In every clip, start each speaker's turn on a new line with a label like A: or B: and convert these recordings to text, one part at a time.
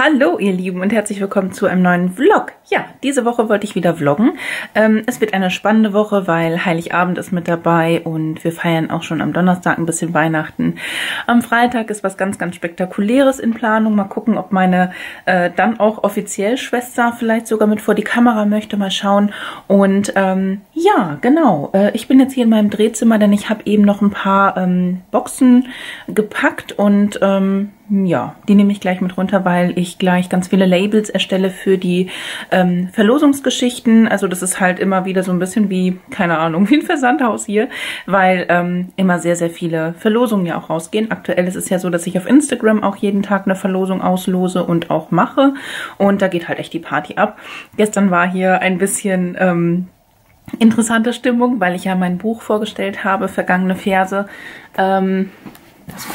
A: Hallo ihr Lieben und herzlich willkommen zu einem neuen Vlog. Ja, diese Woche wollte ich wieder vloggen. Ähm, es wird eine spannende Woche, weil Heiligabend ist mit dabei und wir feiern auch schon am Donnerstag ein bisschen Weihnachten. Am Freitag ist was ganz, ganz Spektakuläres in Planung. Mal gucken, ob meine äh, dann auch offiziell Schwester vielleicht sogar mit vor die Kamera möchte. Mal schauen. Und ähm, ja, genau. Äh, ich bin jetzt hier in meinem Drehzimmer, denn ich habe eben noch ein paar ähm, Boxen gepackt und ähm, ja, die nehme ich gleich mit runter, weil ich gleich ganz viele Labels erstelle für die ähm, Verlosungsgeschichten. Also das ist halt immer wieder so ein bisschen wie, keine Ahnung, wie ein Versandhaus hier, weil ähm, immer sehr, sehr viele Verlosungen ja auch rausgehen. Aktuell ist es ja so, dass ich auf Instagram auch jeden Tag eine Verlosung auslose und auch mache. Und da geht halt echt die Party ab. Gestern war hier ein bisschen... Ähm, interessante Stimmung, weil ich ja mein Buch vorgestellt habe, Vergangene Verse. Ähm, das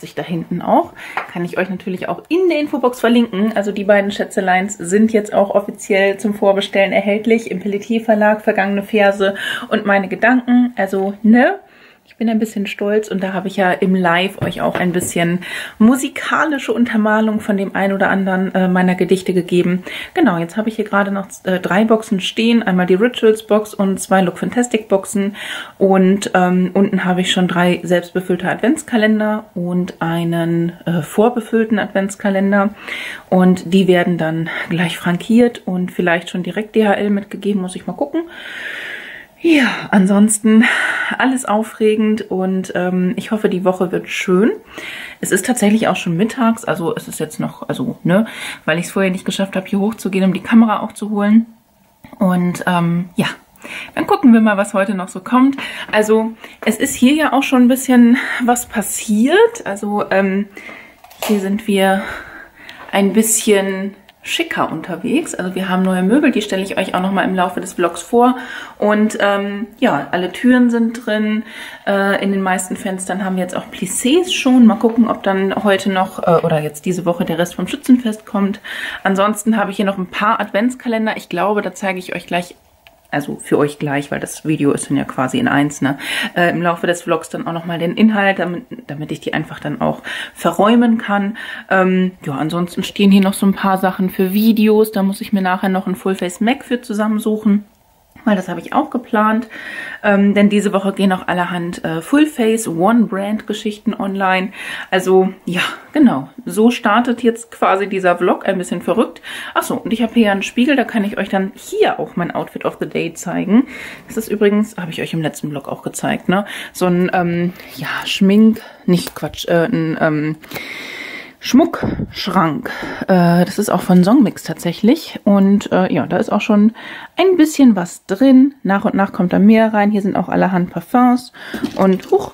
A: sich da hinten auch. Kann ich euch natürlich auch in der Infobox verlinken. Also die beiden Schätzeleins sind jetzt auch offiziell zum Vorbestellen erhältlich im Pelletier Verlag, vergangene Verse und meine Gedanken. Also, ne? Bin ein bisschen stolz und da habe ich ja im Live euch auch ein bisschen musikalische Untermalung von dem ein oder anderen äh, meiner Gedichte gegeben. Genau, jetzt habe ich hier gerade noch äh, drei Boxen stehen. Einmal die Rituals Box und zwei Look Fantastic Boxen. Und ähm, unten habe ich schon drei selbstbefüllte Adventskalender und einen äh, vorbefüllten Adventskalender. Und die werden dann gleich frankiert und vielleicht schon direkt DHL mitgegeben, muss ich mal gucken. Ja, ansonsten alles aufregend und ähm, ich hoffe, die Woche wird schön. Es ist tatsächlich auch schon mittags, also es ist jetzt noch, also, ne, weil ich es vorher nicht geschafft habe, hier hochzugehen, um die Kamera auch zu holen. Und ähm, ja, dann gucken wir mal, was heute noch so kommt. Also es ist hier ja auch schon ein bisschen was passiert. Also ähm, hier sind wir ein bisschen schicker unterwegs. Also wir haben neue Möbel, die stelle ich euch auch nochmal im Laufe des Vlogs vor. Und ähm, ja, alle Türen sind drin. Äh, in den meisten Fenstern haben wir jetzt auch Plissés schon. Mal gucken, ob dann heute noch äh, oder jetzt diese Woche der Rest vom Schützenfest kommt. Ansonsten habe ich hier noch ein paar Adventskalender. Ich glaube, da zeige ich euch gleich also für euch gleich, weil das Video ist dann ja quasi in eins, ne? Äh, Im Laufe des Vlogs dann auch nochmal den Inhalt, damit, damit ich die einfach dann auch verräumen kann. Ähm, ja, ansonsten stehen hier noch so ein paar Sachen für Videos. Da muss ich mir nachher noch ein Fullface Mac für zusammensuchen weil das habe ich auch geplant. Ähm, denn diese Woche gehen auch allerhand äh, Full-Face, One-Brand-Geschichten online. Also ja, genau. So startet jetzt quasi dieser Vlog. Ein bisschen verrückt. Achso, und ich habe hier einen Spiegel. Da kann ich euch dann hier auch mein Outfit of the Day zeigen. Das ist übrigens, habe ich euch im letzten Vlog auch gezeigt, ne? So ein, ähm, ja, Schmink, nicht Quatsch, äh, ein, ähm, Schmuckschrank. Äh, das ist auch von Songmix tatsächlich. Und äh, ja, da ist auch schon ein bisschen was drin. Nach und nach kommt da mehr rein. Hier sind auch allerhand Parfums. Und huch,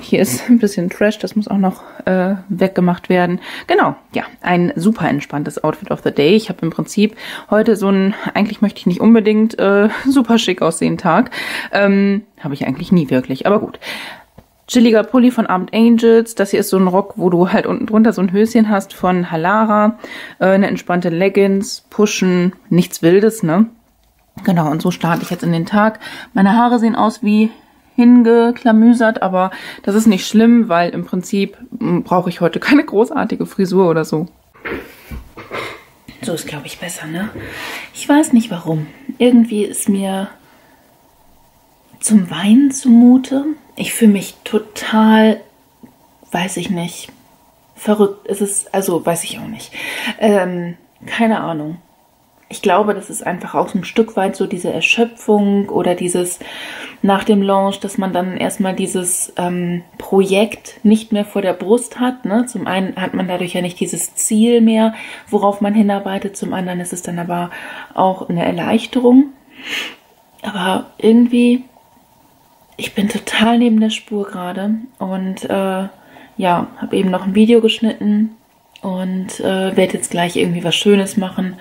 A: hier ist ein bisschen Trash. Das muss auch noch äh, weggemacht werden. Genau, ja, ein super entspanntes Outfit of the Day. Ich habe im Prinzip heute so ein, eigentlich möchte ich nicht unbedingt äh, super schick aussehen Tag. Ähm, habe ich eigentlich nie wirklich. Aber gut chilliger Pulli von Armed Angels. Das hier ist so ein Rock, wo du halt unten drunter so ein Höschen hast von Halara. Äh, eine entspannte Leggings, Pushen, nichts Wildes, ne? Genau, und so starte ich jetzt in den Tag. Meine Haare sehen aus wie hingeklamüsert, aber das ist nicht schlimm, weil im Prinzip hm, brauche ich heute keine großartige Frisur oder so. So ist, glaube ich, besser, ne? Ich weiß nicht warum. Irgendwie ist mir zum Weinen zumute ich fühle mich total, weiß ich nicht, verrückt. Es ist, also weiß ich auch nicht. Ähm, keine Ahnung. Ich glaube, das ist einfach auch ein Stück weit so diese Erschöpfung oder dieses nach dem Launch, dass man dann erstmal dieses ähm, Projekt nicht mehr vor der Brust hat. Ne? Zum einen hat man dadurch ja nicht dieses Ziel mehr, worauf man hinarbeitet. Zum anderen ist es dann aber auch eine Erleichterung. Aber irgendwie ich bin total neben der Spur gerade und äh, ja, habe eben noch ein Video geschnitten und äh, werde jetzt gleich irgendwie was Schönes machen.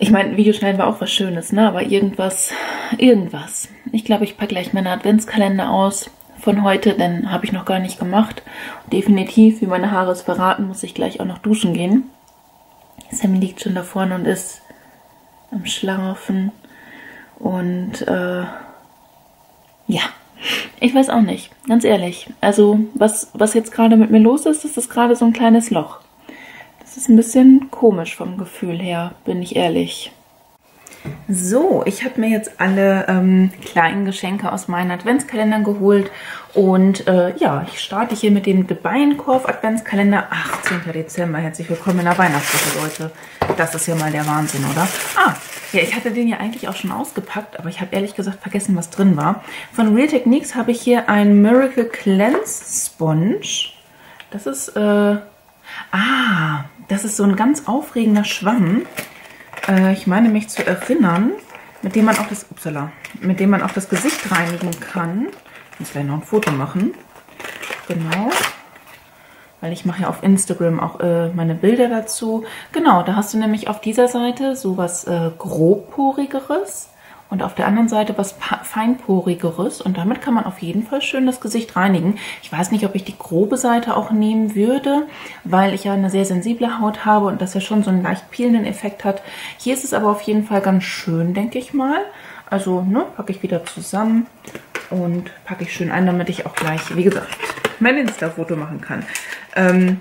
A: Ich meine, Videoschneiden war auch was Schönes, ne? Aber irgendwas, irgendwas. Ich glaube, ich packe gleich meine Adventskalender aus von heute, denn habe ich noch gar nicht gemacht. Und definitiv, wie meine Haare es verraten, muss ich gleich auch noch duschen gehen. Sammy liegt schon da vorne und ist am Schlafen. Und äh, ja, ich weiß auch nicht, ganz ehrlich. Also, was, was jetzt gerade mit mir los ist, das ist gerade so ein kleines Loch. Das ist ein bisschen komisch vom Gefühl her, bin ich ehrlich. So, ich habe mir jetzt alle ähm, kleinen Geschenke aus meinen Adventskalendern geholt und äh, ja, ich starte hier mit dem The Bienenkorb Adventskalender 18. Dezember. Herzlich willkommen in der Weihnachtswoche, Leute. Das ist ja mal der Wahnsinn, oder? Ah, ja, ich hatte den ja eigentlich auch schon ausgepackt, aber ich habe ehrlich gesagt vergessen, was drin war. Von Real Techniques habe ich hier ein Miracle Cleanse Sponge. Das ist, äh, ah, das ist so ein ganz aufregender Schwamm äh, ich meine mich zu erinnern, mit dem man auch das, upsala, mit dem man auch das Gesicht reinigen kann. Ich muss gleich noch ein Foto machen. Genau. Weil ich mache ja auf Instagram auch äh, meine Bilder dazu. Genau, da hast du nämlich auf dieser Seite so was äh, grobporigeres und auf der anderen Seite was feinporigeres und damit kann man auf jeden Fall schön das Gesicht reinigen. Ich weiß nicht, ob ich die grobe Seite auch nehmen würde, weil ich ja eine sehr sensible Haut habe und das ja schon so einen leicht peelenden Effekt hat. Hier ist es aber auf jeden Fall ganz schön, denke ich mal. Also ne, packe ich wieder zusammen und packe ich schön ein, damit ich auch gleich, wie gesagt, mein Insta-Foto machen kann. Ähm,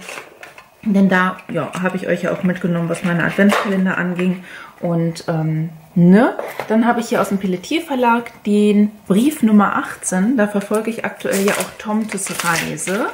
A: denn da ja, habe ich euch ja auch mitgenommen, was meine Adventskalender anging. Und ähm, ne, dann habe ich hier aus dem Pelletier Verlag den Brief Nummer 18. Da verfolge ich aktuell ja auch Tomtes Reise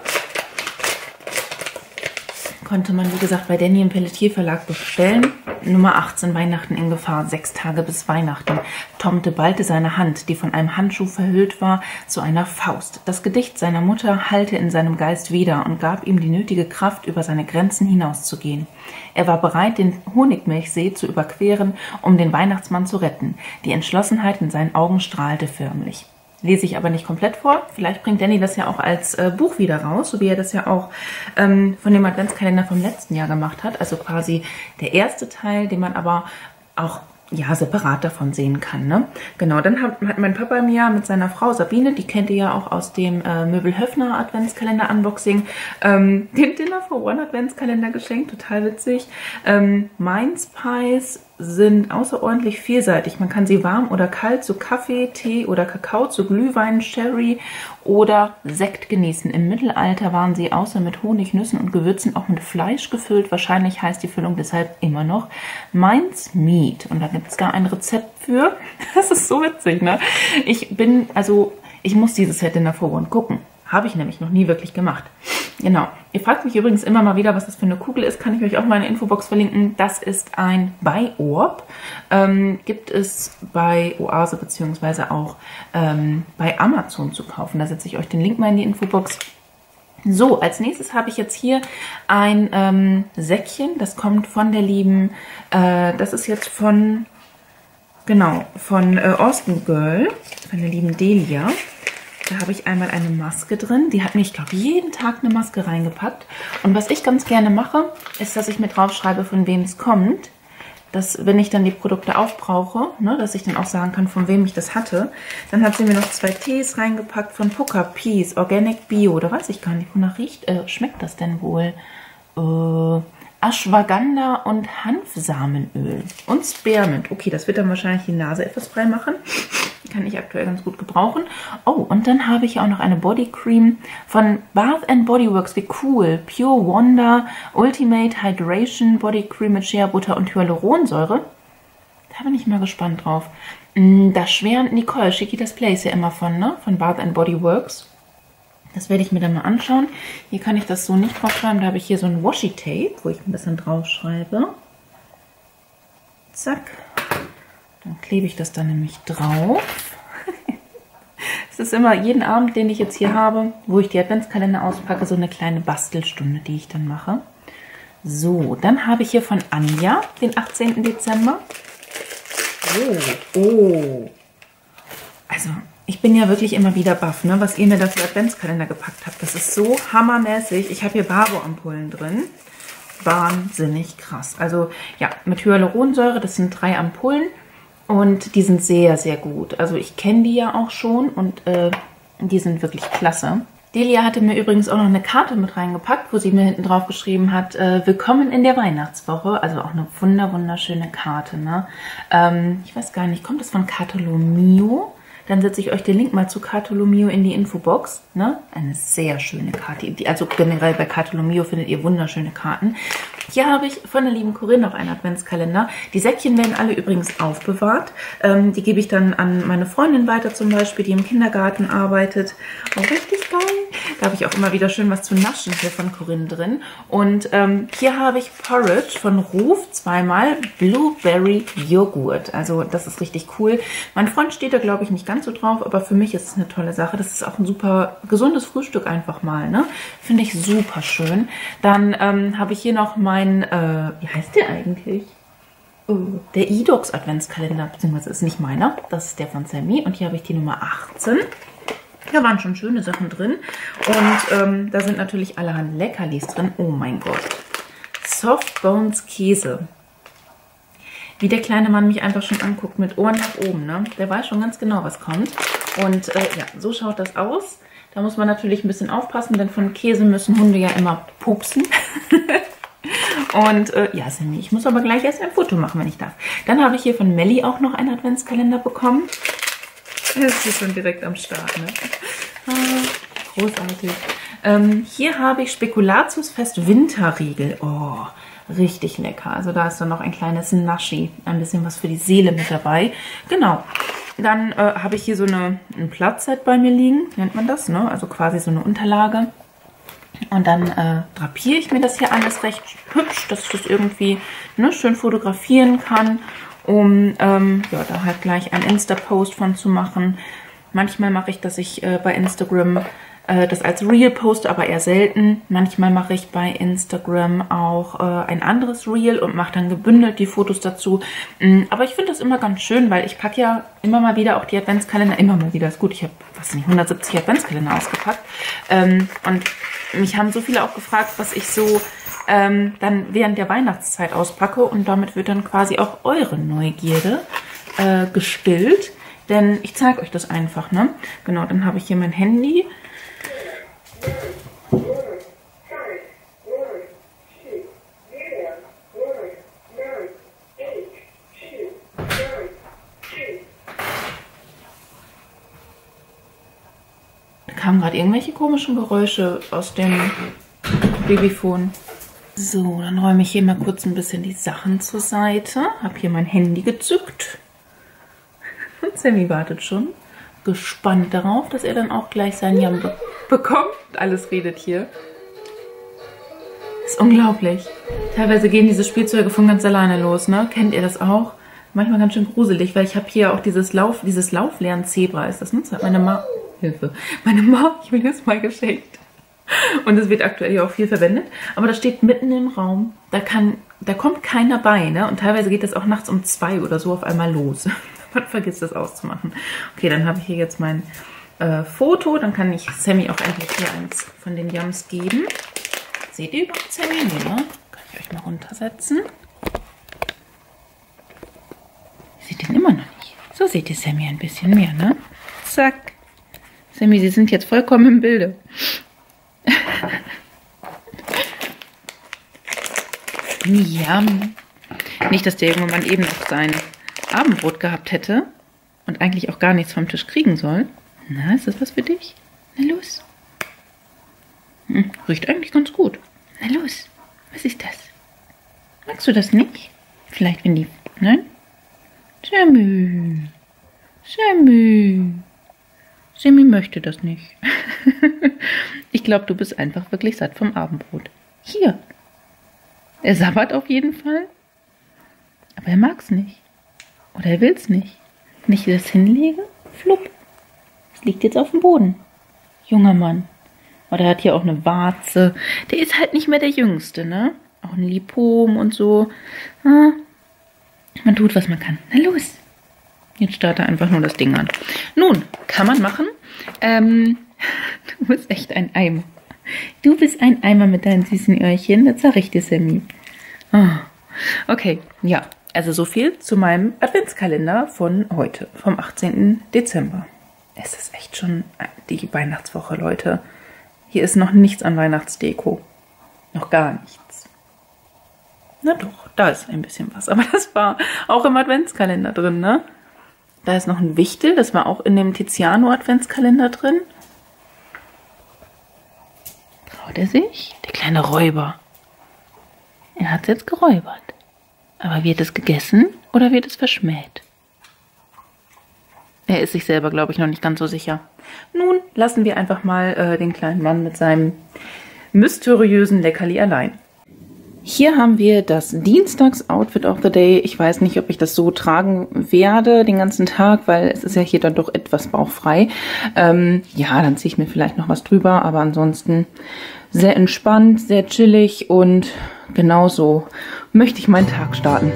A: konnte man, wie gesagt, bei Danny im Pelletier Verlag bestellen. Nummer 18, Weihnachten in Gefahr, sechs Tage bis Weihnachten. Tomte ballte seine Hand, die von einem Handschuh verhüllt war, zu einer Faust. Das Gedicht seiner Mutter hallte in seinem Geist wieder und gab ihm die nötige Kraft, über seine Grenzen hinauszugehen. Er war bereit, den Honigmilchsee zu überqueren, um den Weihnachtsmann zu retten. Die Entschlossenheit in seinen Augen strahlte förmlich lese ich aber nicht komplett vor. Vielleicht bringt Danny das ja auch als äh, Buch wieder raus, so wie er das ja auch ähm, von dem Adventskalender vom letzten Jahr gemacht hat. Also quasi der erste Teil, den man aber auch ja, separat davon sehen kann. Ne? Genau, dann hat, hat mein Papa mir mit seiner Frau Sabine, die kennt ihr ja auch aus dem äh, Möbel Höfner Adventskalender Unboxing, ähm, den Dinner for One Adventskalender geschenkt, total witzig. Ähm, Mainz Pies sind außerordentlich vielseitig. Man kann sie warm oder kalt zu Kaffee, Tee oder Kakao, zu Glühwein, Sherry oder Sekt genießen. Im Mittelalter waren sie außer mit Honig, Nüssen und Gewürzen auch mit Fleisch gefüllt. Wahrscheinlich heißt die Füllung deshalb immer noch Mainz Meat. Und da gibt es gar ein Rezept für. Das ist so witzig, ne? Ich bin, also, ich muss dieses Set in der Vorwand gucken. Habe ich nämlich noch nie wirklich gemacht. Genau. Ihr fragt mich übrigens immer mal wieder, was das für eine Kugel ist. Kann ich euch auch mal in der Infobox verlinken. Das ist ein Buy-Orb. Ähm, gibt es bei Oase beziehungsweise auch ähm, bei Amazon zu kaufen. Da setze ich euch den Link mal in die Infobox. So, als nächstes habe ich jetzt hier ein ähm, Säckchen. Das kommt von der lieben, äh, das ist jetzt von, genau, von äh, Austin Girl, von der lieben Delia. Da habe ich einmal eine Maske drin. Die hat mir, ich glaube, jeden Tag eine Maske reingepackt. Und was ich ganz gerne mache, ist, dass ich mir draufschreibe, von wem es kommt. Dass, wenn ich dann die Produkte aufbrauche, ne, dass ich dann auch sagen kann, von wem ich das hatte. Dann hat sie mir noch zwei Tees reingepackt von Puka Peace, Organic Bio. Da weiß ich gar nicht, wonach riecht, äh, schmeckt das denn wohl? Äh, Ashwagandha und Hanfsamenöl und Spearmint. Okay, das wird dann wahrscheinlich die Nase etwas frei machen kann ich aktuell ganz gut gebrauchen. Oh, und dann habe ich auch noch eine Body Cream von Bath Body Works. Wie cool. Pure Wonder Ultimate Hydration Body Cream mit Shea Butter und Hyaluronsäure. Da bin ich mal gespannt drauf. Mm, da schwärmt Nicole Chiquitas Place ja immer von, ne? Von Bath Body Works. Das werde ich mir dann mal anschauen. Hier kann ich das so nicht draufschreiben. Da habe ich hier so ein Washi-Tape, wo ich ein bisschen draufschreibe. Zack. Dann klebe ich das dann nämlich drauf. Es ist immer jeden Abend, den ich jetzt hier habe, wo ich die Adventskalender auspacke, so eine kleine Bastelstunde, die ich dann mache. So, dann habe ich hier von Anja den 18. Dezember. Oh, oh. Also, ich bin ja wirklich immer wieder baff, ne, was ihr mir da für Adventskalender gepackt habt. Das ist so hammermäßig. Ich habe hier Barbo-Ampullen drin. Wahnsinnig krass. Also, ja, mit Hyaluronsäure, das sind drei Ampullen. Und die sind sehr, sehr gut. Also ich kenne die ja auch schon und äh, die sind wirklich klasse. Delia hatte mir übrigens auch noch eine Karte mit reingepackt, wo sie mir hinten drauf geschrieben hat, äh, Willkommen in der Weihnachtswoche. Also auch eine wunder, wunderschöne Karte. Ne? Ähm, ich weiß gar nicht, kommt das von Catalomio? Dann setze ich euch den Link mal zu Cartolomeo in die Infobox. Ne? Eine sehr schöne Karte. Also generell bei Cartolomeo findet ihr wunderschöne Karten. Hier habe ich von der lieben Corinne noch einen Adventskalender. Die Säckchen werden alle übrigens aufbewahrt. Ähm, die gebe ich dann an meine Freundin weiter zum Beispiel, die im Kindergarten arbeitet. Oh, richtig geil. Da habe ich auch immer wieder schön was zu naschen hier von Corinne drin. Und ähm, hier habe ich Porridge von Ruf, zweimal Blueberry Joghurt. Also das ist richtig cool. Mein Freund steht da, glaube ich, nicht ganz so drauf, aber für mich ist es eine tolle Sache. Das ist auch ein super gesundes Frühstück einfach mal. Ne? Finde ich super schön. Dann ähm, habe ich hier noch mein, äh, wie heißt der eigentlich? Oh, der Edox Adventskalender, beziehungsweise ist nicht meiner, das ist der von Sammy. Und hier habe ich die Nummer 18. Da waren schon schöne Sachen drin. Und ähm, da sind natürlich allerhand Leckerlis drin. Oh mein Gott. Soft Bones Käse. Wie der kleine Mann mich einfach schon anguckt mit Ohren nach oben. Ne? Der weiß schon ganz genau, was kommt. Und äh, ja, so schaut das aus. Da muss man natürlich ein bisschen aufpassen, denn von Käse müssen Hunde ja immer pupsen. Und äh, ja, Sammy, ich muss aber gleich erst ein Foto machen, wenn ich darf. Dann habe ich hier von Melli auch noch einen Adventskalender bekommen. Das ist schon direkt am Start, ne? Ah, großartig. Ähm, hier habe ich Spekulatius Winterriegel. Oh, richtig lecker. Also da ist dann noch ein kleines Naschi. Ein bisschen was für die Seele mit dabei. Genau. Dann äh, habe ich hier so eine, ein Platzset bei mir liegen. Nennt man das, ne? Also quasi so eine Unterlage. Und dann äh, drapiere ich mir das hier alles recht hübsch, dass ich das irgendwie ne, schön fotografieren kann, um ähm, ja, da halt gleich einen Insta-Post von zu machen. Manchmal mache ich, dass ich äh, bei Instagram äh, das als Reel poste, aber eher selten. Manchmal mache ich bei Instagram auch äh, ein anderes Reel und mache dann gebündelt die Fotos dazu. Mm, aber ich finde das immer ganz schön, weil ich packe ja immer mal wieder auch die Adventskalender, immer mal wieder, ist gut, ich habe, was nicht, 170 Adventskalender ausgepackt. Ähm, und mich haben so viele auch gefragt, was ich so ähm, dann während der Weihnachtszeit auspacke und damit wird dann quasi auch eure Neugierde äh, gestillt. Denn ich zeige euch das einfach, ne? Genau, dann habe ich hier mein Handy. Kamen gerade irgendwelche komischen Geräusche aus dem Babyphone. So, dann räume ich hier mal kurz ein bisschen die Sachen zur Seite. Habe hier mein Handy gezückt. Und Sammy wartet schon. Gespannt darauf, dass er dann auch gleich sein Jam be bekommt. Alles redet hier. ist unglaublich. Teilweise gehen diese Spielzeuge von ganz alleine los, ne? Kennt ihr das auch? Manchmal ganz schön gruselig, weil ich habe hier auch dieses Lauf, dieses Lauflern-Zebra ist das, ne? Das hat meine Ma... Hilfe. Meine Ma, ich will das mal geschenkt. Und es wird aktuell ja auch viel verwendet. Aber das steht mitten im Raum. Da kann, da kommt keiner bei, ne? Und teilweise geht das auch nachts um zwei oder so auf einmal los. Man vergisst das auszumachen. Okay, dann habe ich hier jetzt mein äh, Foto. Dann kann ich Sammy auch endlich hier eins von den Yums geben. Seht ihr überhaupt Sammy? Nee, ne? Kann ich euch mal runtersetzen. Seht ihr immer noch nicht. So seht ihr Sammy ein bisschen mehr, ne? Zack. Sammy, Sie sind jetzt vollkommen im Bilde. Ja. Nicht, dass der Mann eben noch sein Abendbrot gehabt hätte und eigentlich auch gar nichts vom Tisch kriegen soll. Na, ist das was für dich? Na los. Hm, riecht eigentlich ganz gut. Na los. Was ist das? Magst du das nicht? Vielleicht, wenn die... Nein? Sammy. Sammy. Sammy möchte das nicht. ich glaube, du bist einfach wirklich satt vom Abendbrot. Hier. Er sabbert auf jeden Fall. Aber er mag's nicht. Oder er will's nicht. Wenn ich das hinlege, flupp. Es liegt jetzt auf dem Boden. Junger Mann. Oder er hat hier auch eine Warze. Der ist halt nicht mehr der Jüngste, ne? Auch ein Lipom und so. Ah, man tut, was man kann. Na los. Jetzt starte einfach nur das Ding an. Nun, kann man machen. Ähm, du bist echt ein Eimer. Du bist ein Eimer mit deinen süßen Öhrchen. Das sag ich dir, Sammy. Oh. Okay, ja. Also so viel zu meinem Adventskalender von heute, vom 18. Dezember. Es ist echt schon die Weihnachtswoche, Leute. Hier ist noch nichts an Weihnachtsdeko. Noch gar nichts. Na doch, da ist ein bisschen was. Aber das war auch im Adventskalender drin, ne? Da ist noch ein Wichtel, das war auch in dem Tiziano Adventskalender drin. Traut er sich? Der kleine Räuber. Er hat es jetzt geräubert. Aber wird es gegessen oder wird es verschmäht? Er ist sich selber, glaube ich, noch nicht ganz so sicher. Nun lassen wir einfach mal äh, den kleinen Mann mit seinem mysteriösen Leckerli allein. Hier haben wir das Dienstags-Outfit of the Day. Ich weiß nicht, ob ich das so tragen werde den ganzen Tag, weil es ist ja hier dann doch etwas bauchfrei. Ähm, ja, dann ziehe ich mir vielleicht noch was drüber, aber ansonsten sehr entspannt, sehr chillig und genauso möchte ich meinen Tag starten.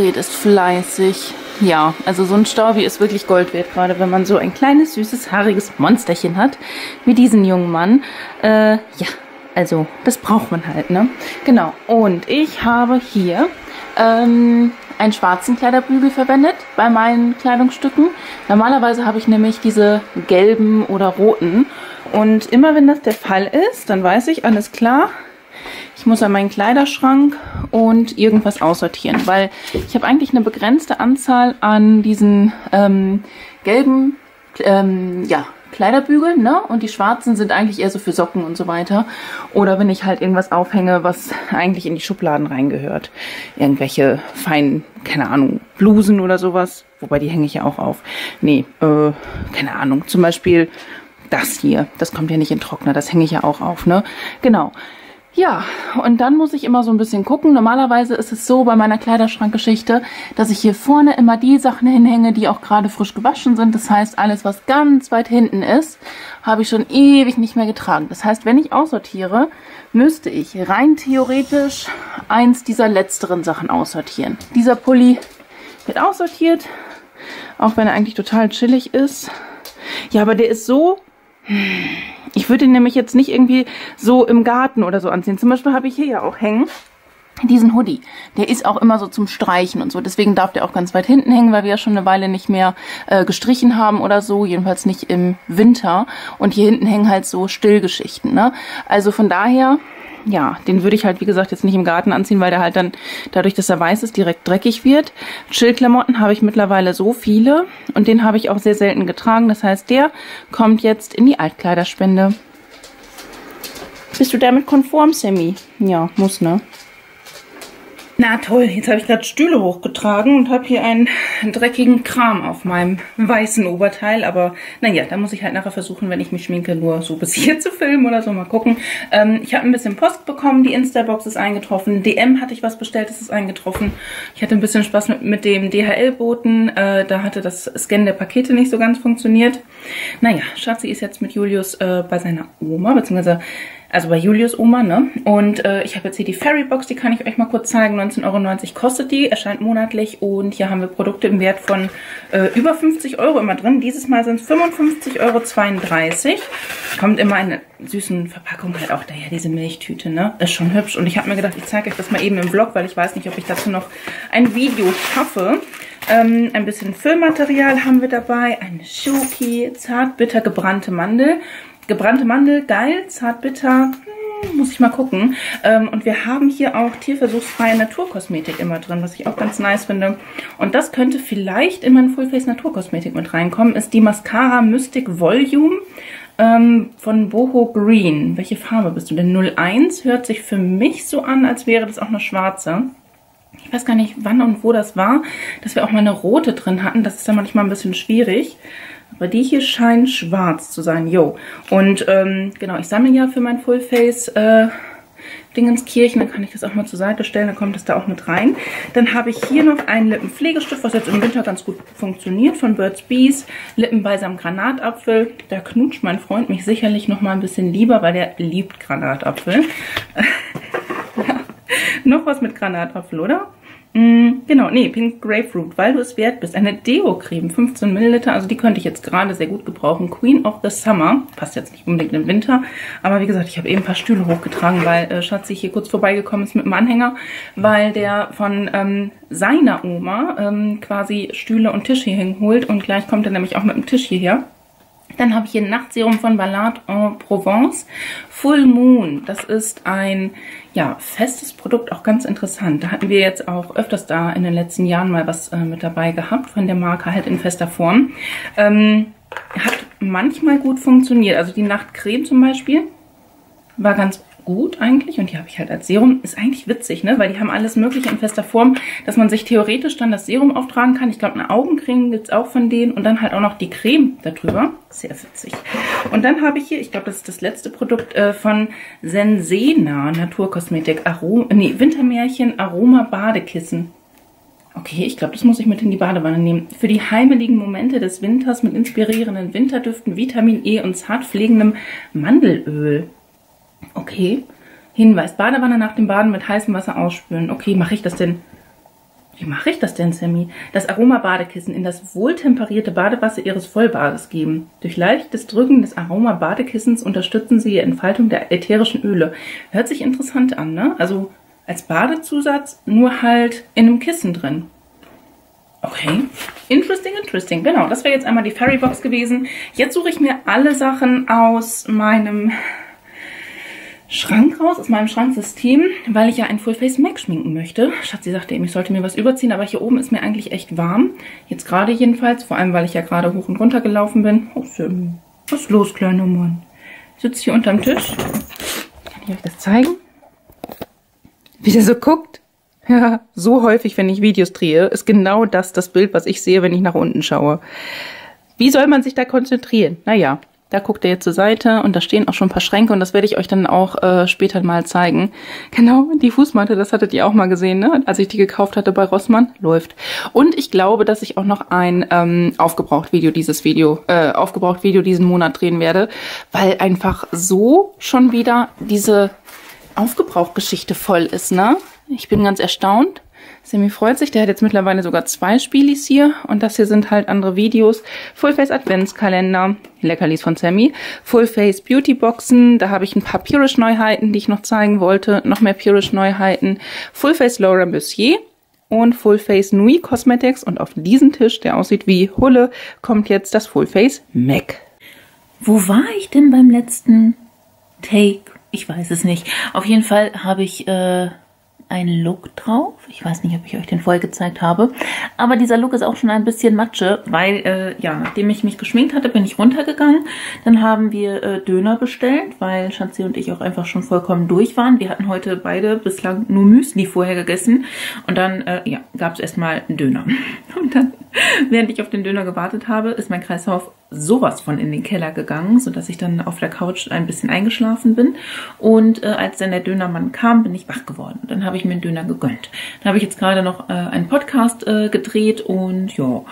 A: Alfred ist fleißig. Ja, also so ein Staubi ist wirklich Gold wert, gerade wenn man so ein kleines, süßes, haariges Monsterchen hat, wie diesen jungen Mann. Äh, ja, also das braucht man halt, ne? Genau, und ich habe hier ähm, einen schwarzen Kleiderbügel verwendet bei meinen Kleidungsstücken. Normalerweise habe ich nämlich diese gelben oder roten. Und immer wenn das der Fall ist, dann weiß ich, alles klar, ich muss an meinen Kleiderschrank und irgendwas aussortieren, weil ich habe eigentlich eine begrenzte Anzahl an diesen ähm, gelben ähm, ja, Kleiderbügeln, ne? Und die schwarzen sind eigentlich eher so für Socken und so weiter. Oder wenn ich halt irgendwas aufhänge, was eigentlich in die Schubladen reingehört. Irgendwelche feinen, keine Ahnung, Blusen oder sowas. Wobei die hänge ich ja auch auf. Nee, äh, keine Ahnung. Zum Beispiel das hier. Das kommt ja nicht in Trockner. Das hänge ich ja auch auf, ne? Genau. Ja, und dann muss ich immer so ein bisschen gucken. Normalerweise ist es so bei meiner Kleiderschrankgeschichte, dass ich hier vorne immer die Sachen hinhänge, die auch gerade frisch gewaschen sind. Das heißt, alles, was ganz weit hinten ist, habe ich schon ewig nicht mehr getragen. Das heißt, wenn ich aussortiere, müsste ich rein theoretisch eins dieser letzteren Sachen aussortieren. Dieser Pulli wird aussortiert, auch wenn er eigentlich total chillig ist. Ja, aber der ist so ich würde ihn nämlich jetzt nicht irgendwie so im Garten oder so anziehen. Zum Beispiel habe ich hier ja auch hängen diesen Hoodie. Der ist auch immer so zum Streichen und so. Deswegen darf der auch ganz weit hinten hängen, weil wir ja schon eine Weile nicht mehr äh, gestrichen haben oder so. Jedenfalls nicht im Winter. Und hier hinten hängen halt so Stillgeschichten. Ne? Also von daher ja, den würde ich halt, wie gesagt, jetzt nicht im Garten anziehen, weil der halt dann, dadurch, dass er weiß ist, direkt dreckig wird. Chillklamotten habe ich mittlerweile so viele und den habe ich auch sehr selten getragen. Das heißt, der kommt jetzt in die Altkleiderspende. Bist du damit konform, Sammy? Ja, muss, ne? Na toll, jetzt habe ich gerade Stühle hochgetragen und habe hier einen dreckigen Kram auf meinem weißen Oberteil. Aber naja, da muss ich halt nachher versuchen, wenn ich mich schminke, nur so bis hier zu filmen oder so. Mal gucken. Ähm, ich habe ein bisschen Post bekommen, die Insta-Box ist eingetroffen. DM hatte ich was bestellt, das ist eingetroffen. Ich hatte ein bisschen Spaß mit, mit dem DHL-Boten. Äh, da hatte das Scannen der Pakete nicht so ganz funktioniert. Naja, Schatzi ist jetzt mit Julius äh, bei seiner Oma, beziehungsweise also bei Julius Oma, ne? Und äh, ich habe jetzt hier die Fairybox, die kann ich euch mal kurz zeigen. 19,90 Euro kostet die, erscheint monatlich und hier haben wir Produkte im Wert von äh, über 50 Euro immer drin. Dieses Mal sind es 55,32 Euro. Kommt immer in einer süßen Verpackung halt auch daher, diese Milchtüte, ne? Ist schon hübsch. Und ich habe mir gedacht, ich zeige euch das mal eben im Vlog, weil ich weiß nicht, ob ich dazu noch ein Video schaffe. Ähm, ein bisschen Füllmaterial haben wir dabei, eine Schoki, zartbitter gebrannte Mandel gebrannte Mandel, geil, zartbitter, hm, muss ich mal gucken. Ähm, und wir haben hier auch tierversuchsfreie Naturkosmetik immer drin, was ich auch ganz nice finde. Und das könnte vielleicht in mein Fullface Naturkosmetik mit reinkommen, ist die Mascara Mystic Volume ähm, von Boho Green. Welche Farbe bist du denn? 01 hört sich für mich so an, als wäre das auch eine schwarze. Ich weiß gar nicht, wann und wo das war, dass wir auch mal eine rote drin hatten. Das ist dann manchmal ein bisschen schwierig. Aber die hier scheint schwarz zu sein, yo. Und ähm, genau, ich sammle ja für mein Fullface äh, Dingenskirchen. Dann kann ich das auch mal zur Seite stellen, dann kommt das da auch mit rein. Dann habe ich hier noch einen Lippenpflegestift, was jetzt im Winter ganz gut funktioniert, von Birds Bees. Lippenbalsam Granatapfel. Da knutscht mein Freund mich sicherlich noch mal ein bisschen lieber, weil der liebt Granatapfel. ja. Noch was mit Granatapfel, oder? Mm, genau, nee, Pink Grapefruit, weil du es wert bist. Eine Deo-Creme, 15 Milliliter, also die könnte ich jetzt gerade sehr gut gebrauchen. Queen of the Summer, passt jetzt nicht unbedingt im Winter, aber wie gesagt, ich habe eben ein paar Stühle hochgetragen, weil äh, Schatzi hier kurz vorbeigekommen ist mit dem Anhänger, weil der von ähm, seiner Oma ähm, quasi Stühle und Tisch hier hinholt und gleich kommt er nämlich auch mit dem Tisch hierher. Dann habe ich hier ein Nachtserum von Ballade en Provence. Full Moon. Das ist ein ja, festes Produkt, auch ganz interessant. Da hatten wir jetzt auch öfters da in den letzten Jahren mal was äh, mit dabei gehabt, von der Marke halt in fester Form. Ähm, hat manchmal gut funktioniert. Also die Nachtcreme zum Beispiel war ganz gut eigentlich und die habe ich halt als Serum. Ist eigentlich witzig, ne? Weil die haben alles mögliche in fester Form, dass man sich theoretisch dann das Serum auftragen kann. Ich glaube, eine Augencreme gibt es auch von denen und dann halt auch noch die Creme darüber. Sehr witzig. Und dann habe ich hier, ich glaube, das ist das letzte Produkt äh, von Sensena Naturkosmetik. Arom nee, Wintermärchen Aroma Badekissen. Okay, ich glaube, das muss ich mit in die Badewanne nehmen. Für die heimeligen Momente des Winters mit inspirierenden Winterdüften, Vitamin E und zartpflegendem Mandelöl. Okay. Hinweis. Badewanne nach dem Baden mit heißem Wasser ausspülen. Okay, mache ich das denn? Wie mache ich das denn, Sammy? Das Aroma-Badekissen in das wohltemperierte Badewasser Ihres Vollbades geben. Durch leichtes Drücken des Aroma-Badekissens unterstützen Sie die Entfaltung der ätherischen Öle. Hört sich interessant an, ne? Also als Badezusatz nur halt in einem Kissen drin. Okay. Interesting, interesting. Genau, das wäre jetzt einmal die Fairybox gewesen. Jetzt suche ich mir alle Sachen aus meinem Schrank raus, aus meinem Schranksystem, weil ich ja ein Full Face Mac schminken möchte. Schatzi sagte eben, ich sollte mir was überziehen, aber hier oben ist mir eigentlich echt warm. Jetzt gerade jedenfalls, vor allem, weil ich ja gerade hoch und runter gelaufen bin. Oh, Sim. Was ist los, kleiner Mann? Sitzt hier unterm Tisch. Kann ich euch das zeigen? Wie der so guckt? Ja, so häufig, wenn ich Videos drehe, ist genau das das Bild, was ich sehe, wenn ich nach unten schaue. Wie soll man sich da konzentrieren? Naja, da guckt ihr jetzt zur Seite und da stehen auch schon ein paar Schränke und das werde ich euch dann auch äh, später mal zeigen. Genau, die Fußmatte, das hattet ihr auch mal gesehen, ne? als ich die gekauft hatte bei Rossmann. Läuft. Und ich glaube, dass ich auch noch ein ähm, Aufgebraucht-Video dieses Video, äh, Aufgebraucht-Video diesen Monat drehen werde, weil einfach so schon wieder diese Aufgebraucht-Geschichte voll ist, ne? Ich bin ganz erstaunt. Semi freut sich, der hat jetzt mittlerweile sogar zwei Spielis hier und das hier sind halt andere Videos. Fullface Adventskalender, Leckerlis von Sammy, Fullface Beauty Boxen, da habe ich ein paar Purish Neuheiten, die ich noch zeigen wollte, noch mehr Purish Neuheiten, Fullface Laura Mercier und Fullface Nui Cosmetics und auf diesen Tisch, der aussieht wie Hulle, kommt jetzt das Fullface MAC. Wo war ich denn beim letzten Take? Ich weiß es nicht. Auf jeden Fall habe ich äh, ein Look drauf. Ich weiß nicht, ob ich euch den vorher gezeigt habe. Aber dieser Look ist auch schon ein bisschen Matsche, weil, äh, ja, nachdem ich mich geschminkt hatte, bin ich runtergegangen. Dann haben wir äh, Döner bestellt, weil Schatzi und ich auch einfach schon vollkommen durch waren. Wir hatten heute beide bislang nur Müsli vorher gegessen. Und dann, äh, ja, gab es erstmal einen Döner. Und dann, während ich auf den Döner gewartet habe, ist mein Kreislauf sowas von in den Keller gegangen, sodass ich dann auf der Couch ein bisschen eingeschlafen bin. Und äh, als dann der Dönermann kam, bin ich wach geworden. Dann habe ich mir einen Döner gegönnt. Dann habe ich jetzt gerade noch äh, einen Podcast äh, gedreht und ja,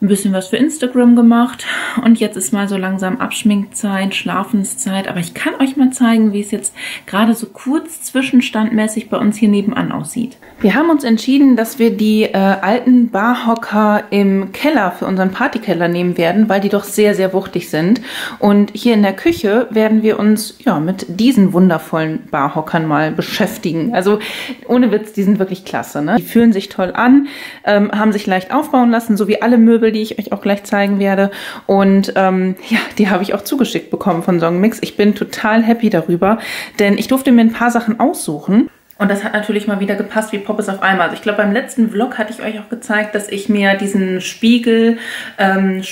A: ein bisschen was für Instagram gemacht und jetzt ist mal so langsam Abschminkzeit, Schlafenszeit, aber ich kann euch mal zeigen, wie es jetzt gerade so kurz zwischenstandmäßig bei uns hier nebenan aussieht. Wir haben uns entschieden, dass wir die äh, alten Barhocker im Keller für unseren Partykeller nehmen werden, weil die doch sehr, sehr wuchtig sind und hier in der Küche werden wir uns ja mit diesen wundervollen Barhockern mal beschäftigen. Also ohne Witz, die sind wirklich klasse. Ne? Die fühlen sich toll an, ähm, haben sich leicht aufbauen lassen, so wie alle Möbel Möbel, die ich euch auch gleich zeigen werde. Und ähm, ja, die habe ich auch zugeschickt bekommen von Songmix. Ich bin total happy darüber, denn ich durfte mir ein paar Sachen aussuchen. Und das hat natürlich mal wieder gepasst wie Poppes auf einmal. Also ich glaube, beim letzten Vlog hatte ich euch auch gezeigt, dass ich mir diesen Spiegel ähm,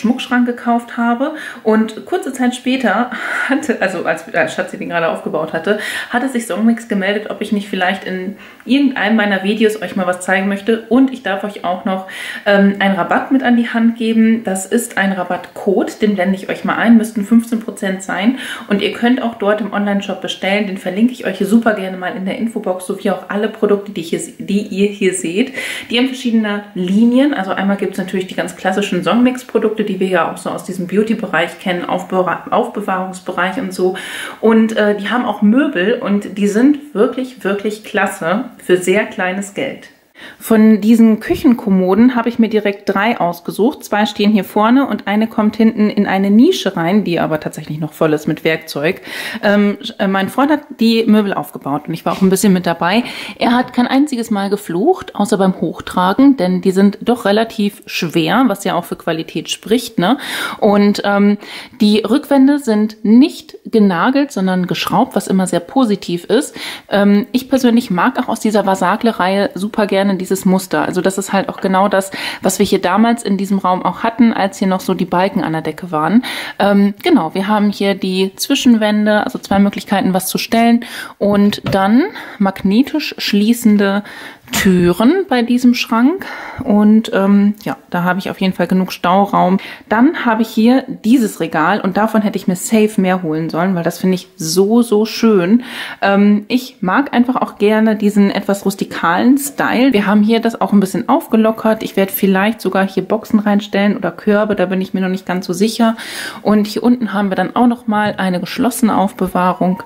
A: gekauft habe. Und kurze Zeit später hatte, also als, als Schatzi den gerade aufgebaut hatte, hatte sich Songmix gemeldet, ob ich nicht vielleicht in irgendeinem meiner Videos euch mal was zeigen möchte. Und ich darf euch auch noch ähm, einen Rabatt mit an die Hand geben. Das ist ein Rabattcode, den blende ich euch mal ein, müssten 15% sein. Und ihr könnt auch dort im Online-Shop bestellen. Den verlinke ich euch hier super gerne mal in der Infobox, sowie auch alle Produkte, die, hier, die ihr hier seht. Die haben verschiedene Linien. Also einmal gibt es natürlich die ganz klassischen Songmix-Produkte, die wir ja auch so aus diesem Beauty-Bereich kennen, Aufbewahr Aufbewahrungsbereich und so. Und äh, die haben auch Möbel und die sind wirklich, wirklich klasse für sehr kleines Geld. Von diesen Küchenkommoden habe ich mir direkt drei ausgesucht. Zwei stehen hier vorne und eine kommt hinten in eine Nische rein, die aber tatsächlich noch voll ist mit Werkzeug. Ähm, äh, mein Freund hat die Möbel aufgebaut und ich war auch ein bisschen mit dabei. Er hat kein einziges Mal geflucht, außer beim Hochtragen, denn die sind doch relativ schwer, was ja auch für Qualität spricht. Ne? Und ähm, die Rückwände sind nicht genagelt, sondern geschraubt, was immer sehr positiv ist. Ähm, ich persönlich mag auch aus dieser Vasagle-Reihe super gerne gerne dieses Muster. Also das ist halt auch genau das, was wir hier damals in diesem Raum auch hatten, als hier noch so die Balken an der Decke waren. Ähm, genau, wir haben hier die Zwischenwände, also zwei Möglichkeiten, was zu stellen und dann magnetisch schließende Türen bei diesem Schrank und ähm, ja, da habe ich auf jeden Fall genug Stauraum. Dann habe ich hier dieses Regal und davon hätte ich mir safe mehr holen sollen, weil das finde ich so, so schön. Ähm, ich mag einfach auch gerne diesen etwas rustikalen Style. Wir haben hier das auch ein bisschen aufgelockert. Ich werde vielleicht sogar hier Boxen reinstellen oder Körbe, da bin ich mir noch nicht ganz so sicher. Und hier unten haben wir dann auch noch mal eine geschlossene Aufbewahrung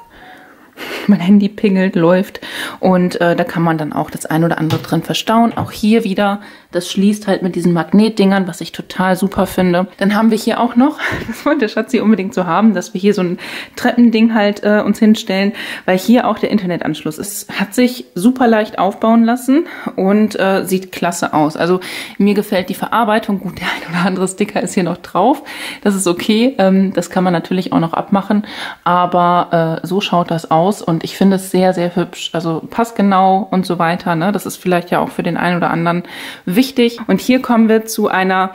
A: mein Handy pingelt, läuft und äh, da kann man dann auch das ein oder andere drin verstauen. Auch hier wieder, das schließt halt mit diesen Magnetdingern, was ich total super finde. Dann haben wir hier auch noch, das wollte Schatzi unbedingt so haben, dass wir hier so ein Treppending halt äh, uns hinstellen, weil hier auch der Internetanschluss ist. Hat sich super leicht aufbauen lassen und äh, sieht klasse aus. Also mir gefällt die Verarbeitung. Gut, der ein oder andere Sticker ist hier noch drauf. Das ist okay. Ähm, das kann man natürlich auch noch abmachen, aber äh, so schaut das aus aus und ich finde es sehr, sehr hübsch. Also passgenau und so weiter. Ne? Das ist vielleicht ja auch für den einen oder anderen wichtig. Und hier kommen wir zu einer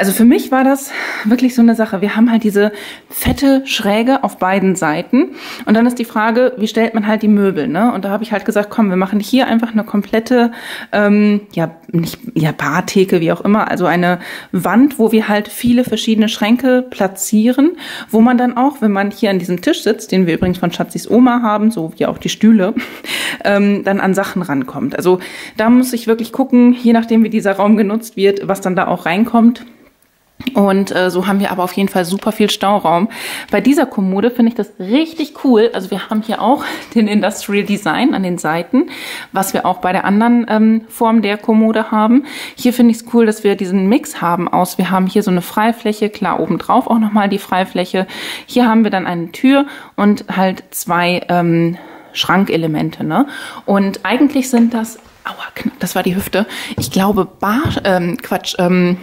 A: also für mich war das wirklich so eine Sache. Wir haben halt diese fette Schräge auf beiden Seiten. Und dann ist die Frage, wie stellt man halt die Möbel, ne? Und da habe ich halt gesagt, komm, wir machen hier einfach eine komplette, ähm, ja, nicht, ja, Bartheke, wie auch immer, also eine Wand, wo wir halt viele verschiedene Schränke platzieren, wo man dann auch, wenn man hier an diesem Tisch sitzt, den wir übrigens von Schatzis Oma haben, so wie auch die Stühle, ähm, dann an Sachen rankommt. Also da muss ich wirklich gucken, je nachdem, wie dieser Raum genutzt wird, was dann da auch reinkommt. Und äh, so haben wir aber auf jeden Fall super viel Stauraum. Bei dieser Kommode finde ich das richtig cool. Also wir haben hier auch den Industrial Design an den Seiten, was wir auch bei der anderen ähm, Form der Kommode haben. Hier finde ich es cool, dass wir diesen Mix haben aus, wir haben hier so eine Freifläche, klar obendrauf auch nochmal die Freifläche. Hier haben wir dann eine Tür und halt zwei ähm, Schrankelemente. Ne? Und eigentlich sind das Aua, das war die Hüfte. Ich glaube Bar, ähm, Quatsch, ähm,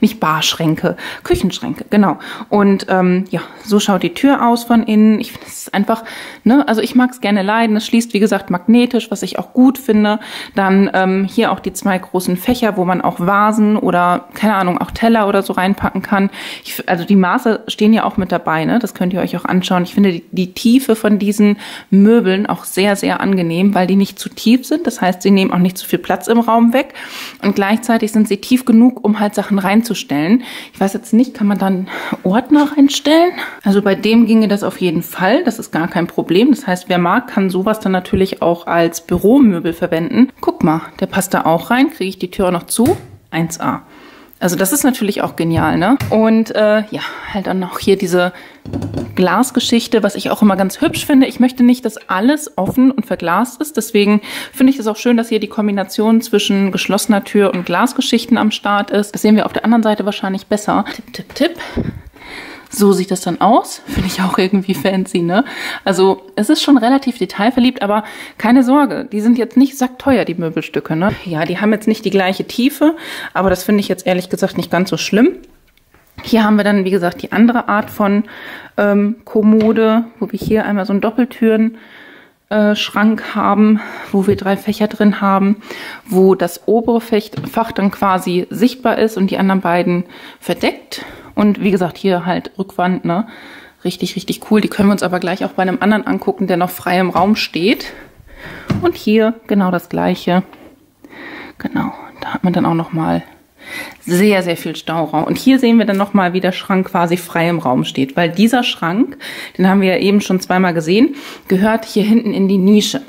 A: nicht Barschränke, Küchenschränke, genau. Und ähm, ja, so schaut die Tür aus von innen. Ich finde es einfach, ne, also ich mag es gerne leiden. Es schließt, wie gesagt, magnetisch, was ich auch gut finde. Dann ähm, hier auch die zwei großen Fächer, wo man auch Vasen oder, keine Ahnung, auch Teller oder so reinpacken kann. Ich, also die Maße stehen ja auch mit dabei, ne? Das könnt ihr euch auch anschauen. Ich finde die, die Tiefe von diesen Möbeln auch sehr, sehr angenehm, weil die nicht zu tief sind. Das heißt, sie nehmen auch nicht zu viel Platz im Raum weg. Und gleichzeitig sind sie tief genug, um halt Sachen reinzustellen. Ich weiß jetzt nicht, kann man dann Ordner reinstellen? Also bei dem ginge das auf jeden Fall. Das ist gar kein Problem. Das heißt, wer mag, kann sowas dann natürlich auch als Büromöbel verwenden. Guck mal, der passt da auch rein. Kriege ich die Tür auch noch zu? 1A. Also das ist natürlich auch genial, ne? Und äh, ja, halt dann noch hier diese Glasgeschichte, was ich auch immer ganz hübsch finde. Ich möchte nicht, dass alles offen und verglast ist. Deswegen finde ich es auch schön, dass hier die Kombination zwischen geschlossener Tür und Glasgeschichten am Start ist. Das sehen wir auf der anderen Seite wahrscheinlich besser. Tipp, tipp, tipp. So sieht das dann aus. Finde ich auch irgendwie fancy, ne? Also es ist schon relativ detailverliebt, aber keine Sorge, die sind jetzt nicht sackteuer, die Möbelstücke, ne? Ja, die haben jetzt nicht die gleiche Tiefe, aber das finde ich jetzt ehrlich gesagt nicht ganz so schlimm. Hier haben wir dann, wie gesagt, die andere Art von ähm, Kommode, wo wir hier einmal so ein Doppeltüren äh, Schrank haben, wo wir drei Fächer drin haben, wo das obere Fach dann quasi sichtbar ist und die anderen beiden verdeckt. Und wie gesagt, hier halt Rückwand, ne? Richtig, richtig cool. Die können wir uns aber gleich auch bei einem anderen angucken, der noch frei im Raum steht. Und hier genau das gleiche. Genau, da hat man dann auch noch mal sehr, sehr viel Stauraum. Und hier sehen wir dann nochmal, wie der Schrank quasi frei im Raum steht, weil dieser Schrank, den haben wir ja eben schon zweimal gesehen, gehört hier hinten in die Nische.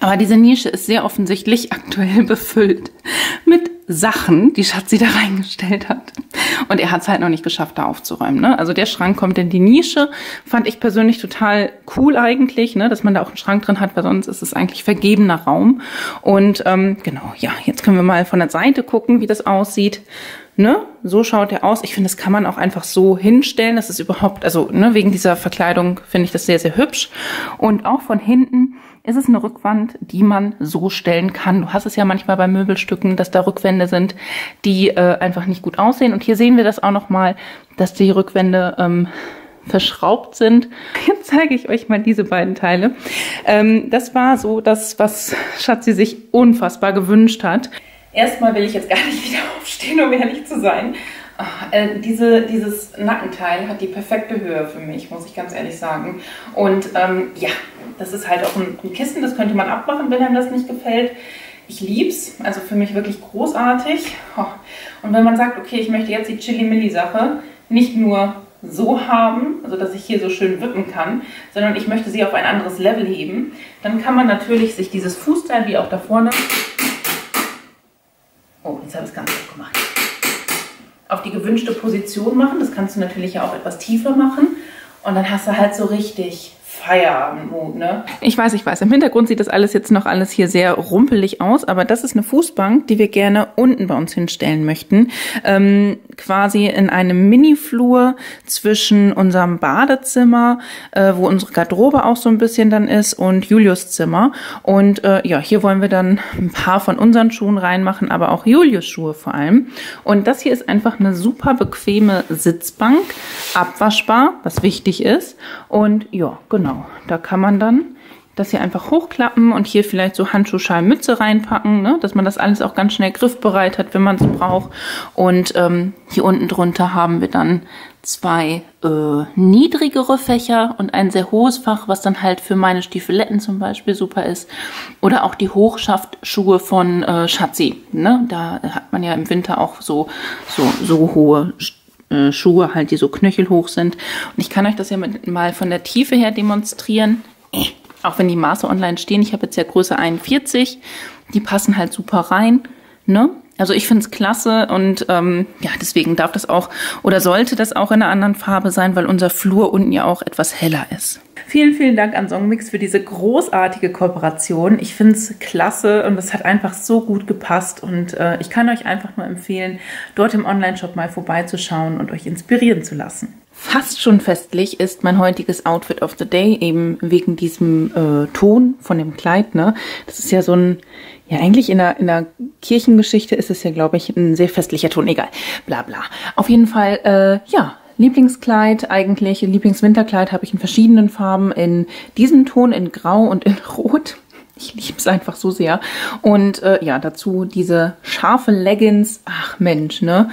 A: Aber diese Nische ist sehr offensichtlich aktuell befüllt mit Sachen, die Schatzi da reingestellt hat. Und er hat es halt noch nicht geschafft, da aufzuräumen. Ne? Also der Schrank kommt in die Nische. Fand ich persönlich total cool eigentlich, ne? dass man da auch einen Schrank drin hat, weil sonst ist es eigentlich vergebener Raum. Und ähm, genau, ja, jetzt können wir mal von der Seite gucken, wie das aussieht. Ne? So schaut er aus. Ich finde, das kann man auch einfach so hinstellen. Das ist überhaupt, also ne, wegen dieser Verkleidung finde ich das sehr, sehr hübsch. Und auch von hinten ist es eine Rückwand, die man so stellen kann. Du hast es ja manchmal bei Möbelstücken, dass da Rückwände sind, die äh, einfach nicht gut aussehen. Und hier sehen wir das auch nochmal, dass die Rückwände ähm, verschraubt sind. Jetzt zeige ich euch mal diese beiden Teile. Ähm, das war so das, was Schatzi sich unfassbar gewünscht hat. Erstmal will ich jetzt gar nicht wieder aufstehen, um ehrlich zu sein. Äh, diese, dieses Nackenteil hat die perfekte Höhe für mich, muss ich ganz ehrlich sagen. Und ähm, ja, das ist halt auch ein, ein Kissen, das könnte man abmachen, wenn einem das nicht gefällt. Ich lieb's, also für mich wirklich großartig. Oh. Und wenn man sagt, okay, ich möchte jetzt die Chili-Milli-Sache nicht nur so haben, also dass ich hier so schön wippen kann, sondern ich möchte sie auf ein anderes Level heben, dann kann man natürlich sich dieses Fußteil, wie auch da vorne, oh, jetzt habe ich es ganz gut gemacht, auf die gewünschte Position machen. Das kannst du natürlich ja auch etwas tiefer machen. Und dann hast du halt so richtig Feierabendmut, ne? Ich weiß, ich weiß. Im Hintergrund sieht das alles jetzt noch alles hier sehr rumpelig aus, aber das ist eine Fußbank, die wir gerne unten bei uns hinstellen möchten. Ähm, quasi in einem Mini-Flur zwischen unserem Badezimmer, äh, wo unsere Garderobe auch so ein bisschen dann ist, und Julius Zimmer. Und äh, ja, hier wollen wir dann ein paar von unseren Schuhen reinmachen, aber auch Julius Schuhe vor allem. Und das hier ist einfach eine super bequeme Sitzbank, abwaschbar, was wichtig ist. Und ja, genau. Da kann man dann das hier einfach hochklappen und hier vielleicht so Handschuh, Schal, Mütze reinpacken, ne? dass man das alles auch ganz schnell griffbereit hat, wenn man es braucht. Und ähm, hier unten drunter haben wir dann zwei äh, niedrigere Fächer und ein sehr hohes Fach, was dann halt für meine Stiefeletten zum Beispiel super ist. Oder auch die Hochschaftschuhe von äh, Schatzi. Ne? Da hat man ja im Winter auch so, so, so hohe äh, Schuhe halt, die so knöchelhoch sind. Und ich kann euch das ja mit, mal von der Tiefe her demonstrieren. Auch wenn die Maße online stehen, ich habe jetzt ja Größe 41, die passen halt super rein. Ne? Also ich finde es klasse und ähm, ja, deswegen darf das auch oder sollte das auch in einer anderen Farbe sein, weil unser Flur unten ja auch etwas heller ist. Vielen, vielen Dank an Songmix für diese großartige Kooperation. Ich finde es klasse und es hat einfach so gut gepasst und äh, ich kann euch einfach nur empfehlen, dort im Online-Shop mal vorbeizuschauen und euch inspirieren zu lassen. Fast schon festlich ist mein heutiges Outfit of the Day eben wegen diesem äh, Ton von dem Kleid. Ne? Das ist ja so ein, ja eigentlich in der, in der Kirchengeschichte ist es ja, glaube ich, ein sehr festlicher Ton. Egal, bla bla. Auf jeden Fall, äh, ja, Lieblingskleid eigentlich, Lieblingswinterkleid habe ich in verschiedenen Farben, in diesem Ton, in Grau und in Rot. Ich liebe es einfach so sehr. Und äh, ja, dazu diese scharfe Leggings. Ach Mensch, ne?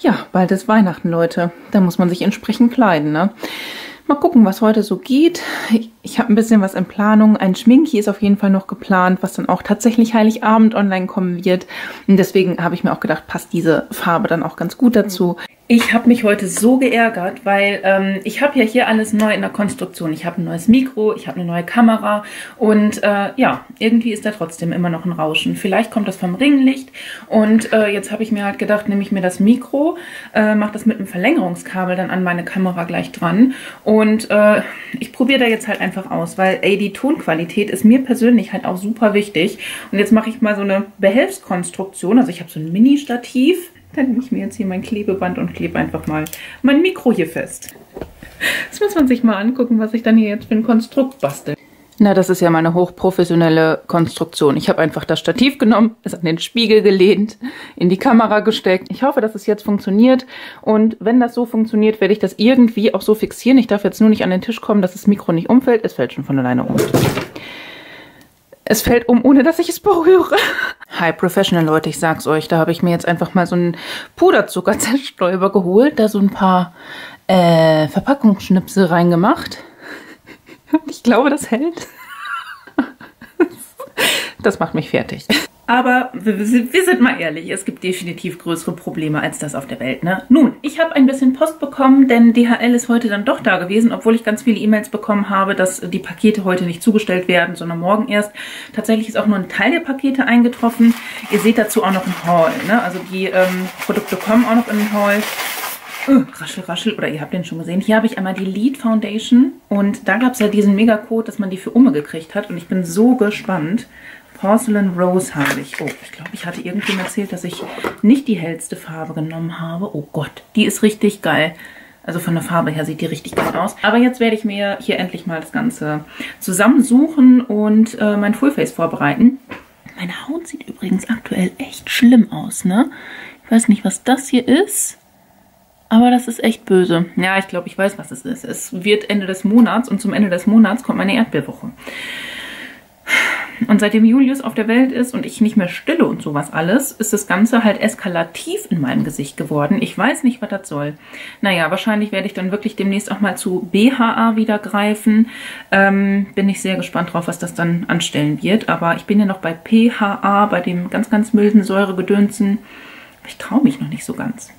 A: Ja, bald ist Weihnachten, Leute. Da muss man sich entsprechend kleiden, ne? Mal gucken, was heute so geht. Ich, ich habe ein bisschen was in Planung. Ein Schminki ist auf jeden Fall noch geplant, was dann auch tatsächlich Heiligabend online kommen wird. Und deswegen habe ich mir auch gedacht, passt diese Farbe dann auch ganz gut dazu. Ich habe mich heute so geärgert, weil ähm, ich habe ja hier alles neu in der Konstruktion. Ich habe ein neues Mikro, ich habe eine neue Kamera und äh, ja, irgendwie ist da trotzdem immer noch ein Rauschen. Vielleicht kommt das vom Ringlicht und äh, jetzt habe ich mir halt gedacht, nehme ich mir das Mikro, äh, mache das mit einem Verlängerungskabel dann an meine Kamera gleich dran und äh, ich probiere da jetzt halt einfach aus, weil ey, die Tonqualität ist mir persönlich halt auch super wichtig und jetzt mache ich mal so eine Behelfskonstruktion, also ich habe so ein Mini-Stativ dann nehme ich mir jetzt hier mein Klebeband und klebe einfach mal mein Mikro hier fest. Das muss man sich mal angucken, was ich dann hier jetzt für ein Konstrukt bastel. Na, das ist ja meine hochprofessionelle Konstruktion. Ich habe einfach das Stativ genommen, es an den Spiegel gelehnt, in die Kamera gesteckt. Ich hoffe, dass es jetzt funktioniert. Und wenn das so funktioniert, werde ich das irgendwie auch so fixieren. Ich darf jetzt nur nicht an den Tisch kommen, dass das Mikro nicht umfällt. Es fällt schon von alleine um. Es fällt um, ohne dass ich es berühre. Hi Professional Leute, ich sag's euch, da habe ich mir jetzt einfach mal so einen Puderzuckerzerstäuber geholt, da so ein paar äh, Verpackungsschnipsel reingemacht. Ich glaube, das hält. Das macht mich fertig. Aber wir, sind mal ehrlich, es gibt definitiv größere Probleme als das auf der Welt. Ne? Nun, ich habe ein bisschen Post bekommen, denn DHL ist heute dann doch da gewesen, obwohl ich ganz viele E-Mails bekommen habe, dass die Pakete heute nicht zugestellt werden, sondern morgen erst. Tatsächlich ist auch nur ein Teil der Pakete eingetroffen. Ihr seht dazu auch noch ein Haul. Ne? Also die ähm, Produkte kommen auch noch in den Haul. Uh, raschel, raschel, oder ihr habt den schon gesehen. Hier habe ich einmal die Lead Foundation und da gab es ja diesen Mega-Code, dass man die für Umme gekriegt hat und ich bin so gespannt. Porcelain Rose habe ich. Oh, ich glaube, ich hatte irgendwem erzählt, dass ich nicht die hellste Farbe genommen habe. Oh Gott, die ist richtig geil. Also von der Farbe her sieht die richtig geil aus. Aber jetzt werde ich mir hier endlich mal das Ganze zusammensuchen und äh, mein Fullface vorbereiten. Meine Haut sieht übrigens aktuell echt schlimm aus, ne? Ich weiß nicht, was das hier ist. Aber das ist echt böse. Ja, ich glaube, ich weiß, was es ist. Es wird Ende des Monats und zum Ende des Monats kommt meine Erdbeerwoche. Und seitdem Julius auf der Welt ist und ich nicht mehr stille und sowas alles, ist das Ganze halt eskalativ in meinem Gesicht geworden. Ich weiß nicht, was das soll. Naja, wahrscheinlich werde ich dann wirklich demnächst auch mal zu BHA wieder greifen. Ähm, bin ich sehr gespannt drauf, was das dann anstellen wird. Aber ich bin ja noch bei PHA, bei dem ganz, ganz milden Säuregedönsen. Ich traue mich noch nicht so ganz.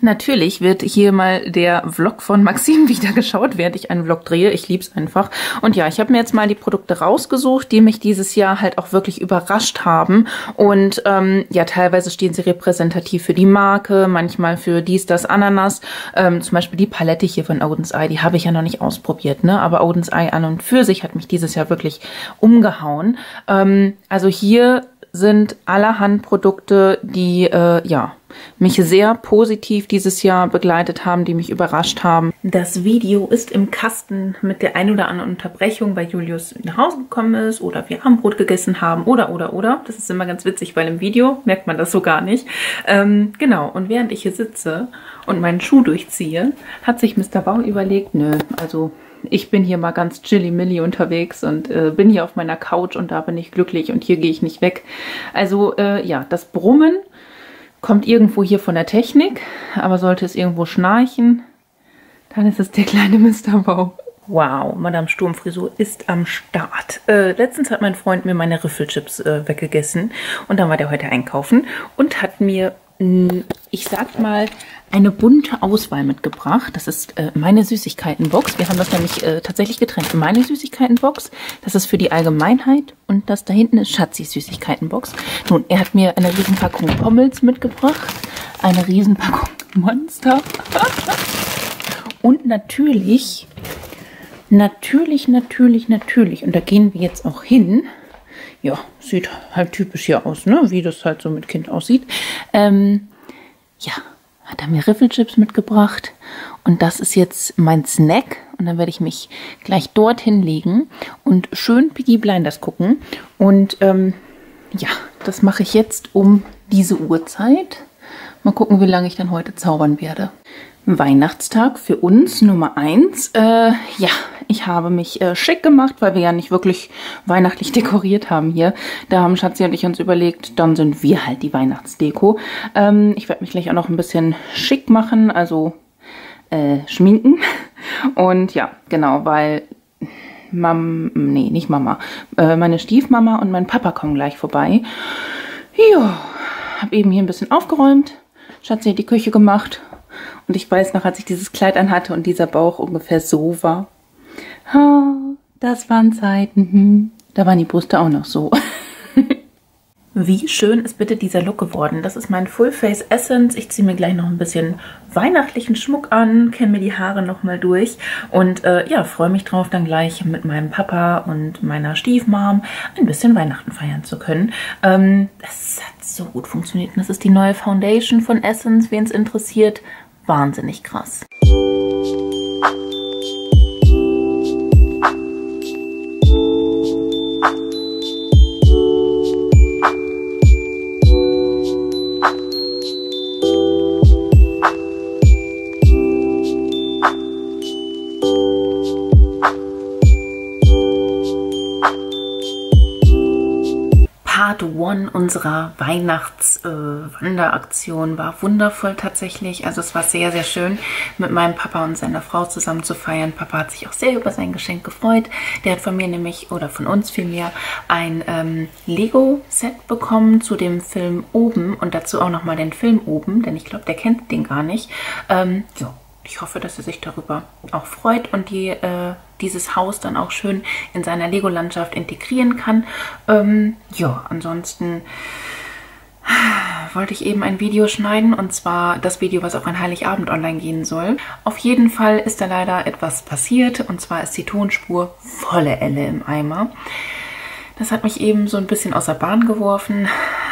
A: Natürlich wird hier mal der Vlog von Maxim wieder geschaut, während ich einen Vlog drehe. Ich lieb's einfach. Und ja, ich habe mir jetzt mal die Produkte rausgesucht, die mich dieses Jahr halt auch wirklich überrascht haben. Und ähm, ja, teilweise stehen sie repräsentativ für die Marke, manchmal für dies, das, Ananas. Ähm, zum Beispiel die Palette hier von Odin's Eye, die habe ich ja noch nicht ausprobiert, ne? Aber Odin's Eye an und für sich hat mich dieses Jahr wirklich umgehauen. Ähm, also hier sind allerhand Produkte, die äh, ja mich sehr positiv dieses Jahr begleitet haben, die mich überrascht haben. Das Video ist im Kasten mit der ein oder anderen Unterbrechung, weil Julius nach Hause gekommen ist oder wir Abendbrot gegessen haben oder oder oder. Das ist immer ganz witzig, weil im Video merkt man das so gar nicht. Ähm, genau, und während ich hier sitze und meinen Schuh durchziehe, hat sich Mr. Bau überlegt, nö, also ich bin hier mal ganz chilly-milly unterwegs und äh, bin hier auf meiner Couch und da bin ich glücklich und hier gehe ich nicht weg. Also äh, ja, das Brummen kommt irgendwo hier von der Technik, aber sollte es irgendwo schnarchen, dann ist es der kleine Mr. Bau. Wow, Madame Sturmfrisur ist am Start. Äh, letztens hat mein Freund mir meine Riffelchips äh, weggegessen und dann war der heute einkaufen und hat mir ich sag mal, eine bunte Auswahl mitgebracht. Das ist äh, meine Süßigkeitenbox. Wir haben das nämlich äh, tatsächlich getrennt. Meine Süßigkeitenbox, das ist für die Allgemeinheit und das da hinten ist Schatzis Süßigkeitenbox. Nun, er hat mir eine Riesenpackung Pommels mitgebracht, eine Riesenpackung Monster und natürlich, natürlich, natürlich, natürlich, und da gehen wir jetzt auch hin, ja, sieht halt typisch hier aus, ne? wie das halt so mit Kind aussieht. Ähm, ja, hat er mir Riffelchips mitgebracht und das ist jetzt mein Snack und dann werde ich mich gleich dorthin legen und schön Piggy Blinders gucken und ähm, ja, das mache ich jetzt um diese Uhrzeit. Mal gucken, wie lange ich dann heute zaubern werde. Weihnachtstag für uns Nummer eins. Äh, ja, ich habe mich äh, schick gemacht, weil wir ja nicht wirklich weihnachtlich dekoriert haben hier. Da haben Schatzi und ich uns überlegt, dann sind wir halt die Weihnachtsdeko. Ähm, ich werde mich gleich auch noch ein bisschen schick machen, also äh, schminken. Und ja, genau, weil Mam, nee, nicht Mama, äh, meine Stiefmama und mein Papa kommen gleich vorbei. Ja, habe eben hier ein bisschen aufgeräumt. Schatzi hat die Küche gemacht und ich weiß noch, als ich dieses Kleid anhatte und dieser Bauch ungefähr so war. Oh, das waren Zeiten. Hm. Da waren die Brüste auch noch so. Wie schön ist bitte dieser Look geworden. Das ist mein Full Face Essence. Ich ziehe mir gleich noch ein bisschen weihnachtlichen Schmuck an, kämme mir die Haare nochmal durch und äh, ja, freue mich drauf, dann gleich mit meinem Papa und meiner Stiefmom ein bisschen Weihnachten feiern zu können. Ähm, das hat so gut funktioniert. Das ist die neue Foundation von Essence, wen es interessiert wahnsinnig krass. Unserer Weihnachtswanderaktion äh, war wundervoll tatsächlich. Also es war sehr, sehr schön, mit meinem Papa und seiner Frau zusammen zu feiern. Papa hat sich auch sehr über sein Geschenk gefreut. Der hat von mir nämlich, oder von uns vielmehr, ein ähm, Lego-Set bekommen zu dem Film Oben und dazu auch nochmal den Film Oben, denn ich glaube, der kennt den gar nicht. Ähm, ja, ich hoffe, dass er sich darüber auch freut und die, äh, dieses Haus dann auch schön in seiner Lego-Landschaft integrieren kann. Ähm, ja, ansonsten wollte ich eben ein Video schneiden und zwar das Video, was auch an Heiligabend online gehen soll. Auf jeden Fall ist da leider etwas passiert und zwar ist die Tonspur volle Elle im Eimer. Das hat mich eben so ein bisschen aus der Bahn geworfen,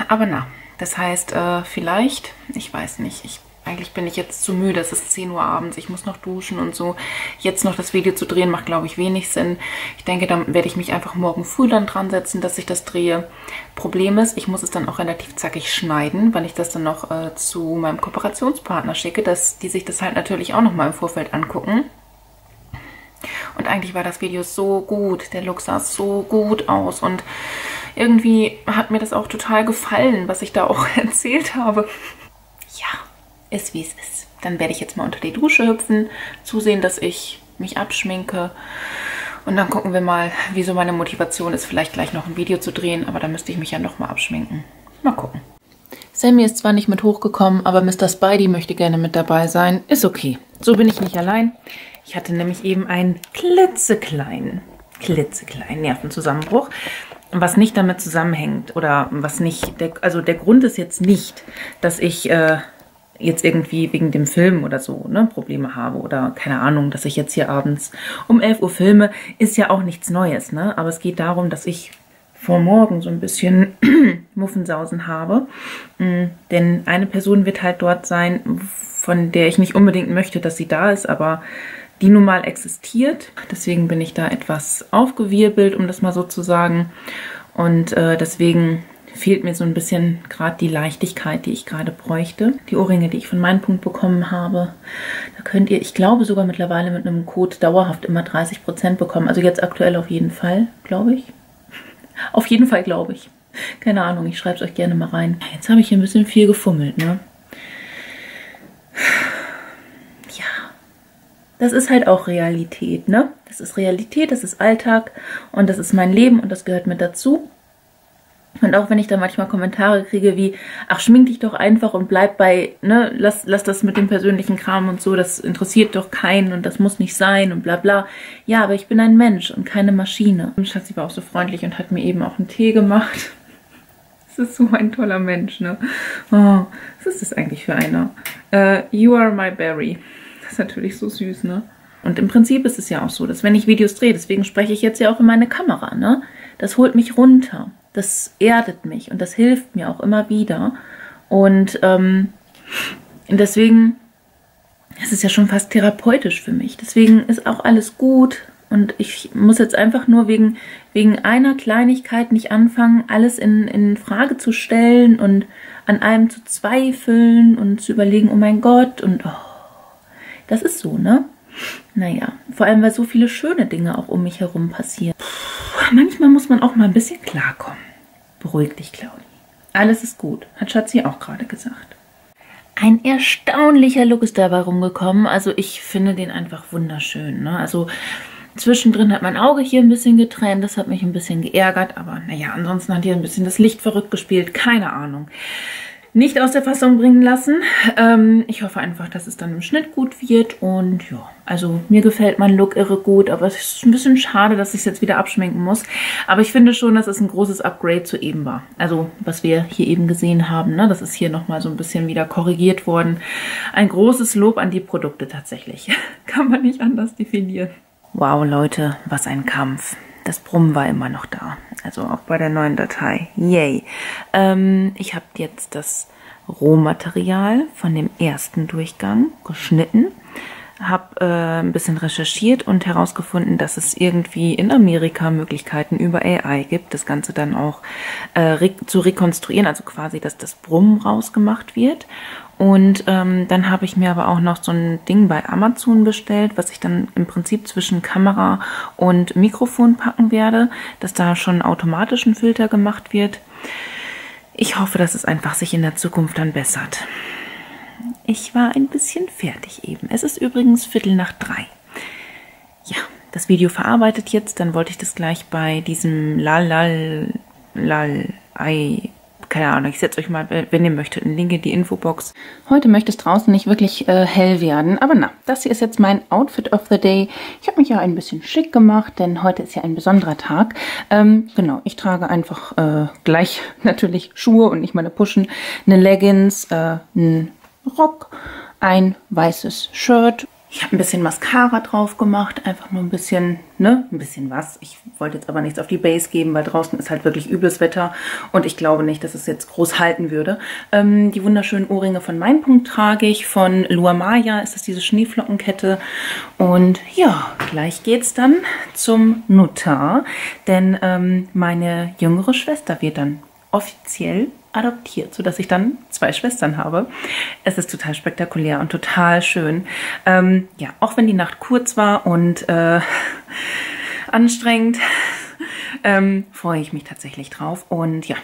A: aber na, das heißt äh, vielleicht, ich weiß nicht, ich eigentlich bin ich jetzt zu müde, es ist 10 Uhr abends, ich muss noch duschen und so. Jetzt noch das Video zu drehen, macht, glaube ich, wenig Sinn. Ich denke, dann werde ich mich einfach morgen früh dann dran setzen, dass ich das drehe. Problem ist, ich muss es dann auch relativ zackig schneiden, weil ich das dann noch äh, zu meinem Kooperationspartner schicke, dass die sich das halt natürlich auch noch mal im Vorfeld angucken. Und eigentlich war das Video so gut, der Look sah so gut aus und irgendwie hat mir das auch total gefallen, was ich da auch erzählt habe. Ja, ist wie es ist. Dann werde ich jetzt mal unter die Dusche hüpfen, zusehen, dass ich mich abschminke. Und dann gucken wir mal, wieso meine Motivation ist, vielleicht gleich noch ein Video zu drehen. Aber da müsste ich mich ja nochmal abschminken. Mal gucken. Sammy ist zwar nicht mit hochgekommen, aber Mr. Spidey möchte gerne mit dabei sein. Ist okay. So bin ich nicht allein. Ich hatte nämlich eben einen klitzekleinen, klitzekleinen Nervenzusammenbruch was nicht damit zusammenhängt oder was nicht, der, also der Grund ist jetzt nicht, dass ich äh, jetzt irgendwie wegen dem Film oder so ne, Probleme habe oder keine Ahnung, dass ich jetzt hier abends um 11 Uhr filme, ist ja auch nichts Neues. Ne? Aber es geht darum, dass ich vor morgen so ein bisschen Muffensausen habe. Mhm, denn eine Person wird halt dort sein, von der ich nicht unbedingt möchte, dass sie da ist, aber die nun mal existiert. Deswegen bin ich da etwas aufgewirbelt, um das mal so zu sagen. Und äh, deswegen fehlt mir so ein bisschen gerade die Leichtigkeit, die ich gerade bräuchte. Die Ohrringe, die ich von meinem Punkt bekommen habe, da könnt ihr, ich glaube sogar mittlerweile mit einem Code dauerhaft immer 30% bekommen. Also jetzt aktuell auf jeden Fall, glaube ich. Auf jeden Fall, glaube ich. Keine Ahnung, ich schreibe es euch gerne mal rein. Jetzt habe ich hier ein bisschen viel gefummelt, ne? Ja. Das ist halt auch Realität, ne? Das ist Realität, das ist Alltag und das ist mein Leben und das gehört mit dazu. Und auch wenn ich da manchmal Kommentare kriege wie, ach, schmink dich doch einfach und bleib bei, ne, lass, lass das mit dem persönlichen Kram und so, das interessiert doch keinen und das muss nicht sein und bla bla. Ja, aber ich bin ein Mensch und keine Maschine. Und Schatzi war auch so freundlich und hat mir eben auch einen Tee gemacht. Das ist so ein toller Mensch, ne? Oh, was ist das eigentlich für einer? Uh, you are my berry. Das ist natürlich so süß, ne? Und im Prinzip ist es ja auch so, dass wenn ich Videos drehe, deswegen spreche ich jetzt ja auch in meine Kamera, ne? Das holt mich runter das erdet mich und das hilft mir auch immer wieder. Und ähm, deswegen ist es ja schon fast therapeutisch für mich. Deswegen ist auch alles gut. Und ich muss jetzt einfach nur wegen, wegen einer Kleinigkeit nicht anfangen, alles in, in Frage zu stellen und an allem zu zweifeln und zu überlegen, oh mein Gott, und oh, das ist so, ne? Naja, vor allem, weil so viele schöne Dinge auch um mich herum passieren. Puh, manchmal muss man auch mal ein bisschen klarkommen. Beruhig dich, Claudi. Alles ist gut, hat Schatzi auch gerade gesagt. Ein erstaunlicher Look ist dabei rumgekommen. Also ich finde den einfach wunderschön. Ne? Also zwischendrin hat mein Auge hier ein bisschen getrennt. Das hat mich ein bisschen geärgert. Aber naja, ansonsten hat hier ein bisschen das Licht verrückt gespielt. Keine Ahnung nicht aus der Fassung bringen lassen. Ähm, ich hoffe einfach, dass es dann im Schnitt gut wird. Und ja, also mir gefällt mein Look irre gut. Aber es ist ein bisschen schade, dass ich es jetzt wieder abschminken muss. Aber ich finde schon, dass es ein großes Upgrade zu eben war. Also was wir hier eben gesehen haben. Ne? Das ist hier nochmal so ein bisschen wieder korrigiert worden. Ein großes Lob an die Produkte tatsächlich. Kann man nicht anders definieren. Wow, Leute, was ein Kampf. Das Brummen war immer noch da. Also auch bei der neuen Datei. Yay. Ähm, ich habe jetzt das Rohmaterial von dem ersten Durchgang geschnitten. Habe äh, ein bisschen recherchiert und herausgefunden, dass es irgendwie in Amerika Möglichkeiten über AI gibt, das Ganze dann auch äh, re zu rekonstruieren, also quasi, dass das Brummen rausgemacht wird. Und ähm, dann habe ich mir aber auch noch so ein Ding bei Amazon bestellt, was ich dann im Prinzip zwischen Kamera und Mikrofon packen werde, dass da schon automatisch ein Filter gemacht wird. Ich hoffe, dass es einfach sich in der Zukunft dann bessert. Ich war ein bisschen fertig eben. Es ist übrigens Viertel nach drei. Ja, das Video verarbeitet jetzt, dann wollte ich das gleich bei diesem Lalal Lal Ei keine Ahnung, ich setze euch mal, wenn ihr möchtet, einen Link in die Infobox. Heute möchte es draußen nicht wirklich äh, hell werden, aber na, das hier ist jetzt mein Outfit of the Day. Ich habe mich ja ein bisschen schick gemacht, denn heute ist ja ein besonderer Tag. Ähm, genau, ich trage einfach äh, gleich natürlich Schuhe und nicht meine Puschen, eine Leggings, äh, einen Rock, ein weißes Shirt ich habe ein bisschen Mascara drauf gemacht, einfach nur ein bisschen, ne, ein bisschen was. Ich wollte jetzt aber nichts auf die Base geben, weil draußen ist halt wirklich übles Wetter und ich glaube nicht, dass es jetzt groß halten würde. Ähm, die wunderschönen Ohrringe von Meinpunkt trage ich, von Lua Maya ist das diese Schneeflockenkette und ja, gleich geht's dann zum Notar, denn ähm, meine jüngere Schwester wird dann offiziell adoptiert, sodass ich dann zwei Schwestern habe. Es ist total spektakulär und total schön. Ähm, ja, auch wenn die Nacht kurz war und äh, anstrengend, ähm, freue ich mich tatsächlich drauf. Und ja,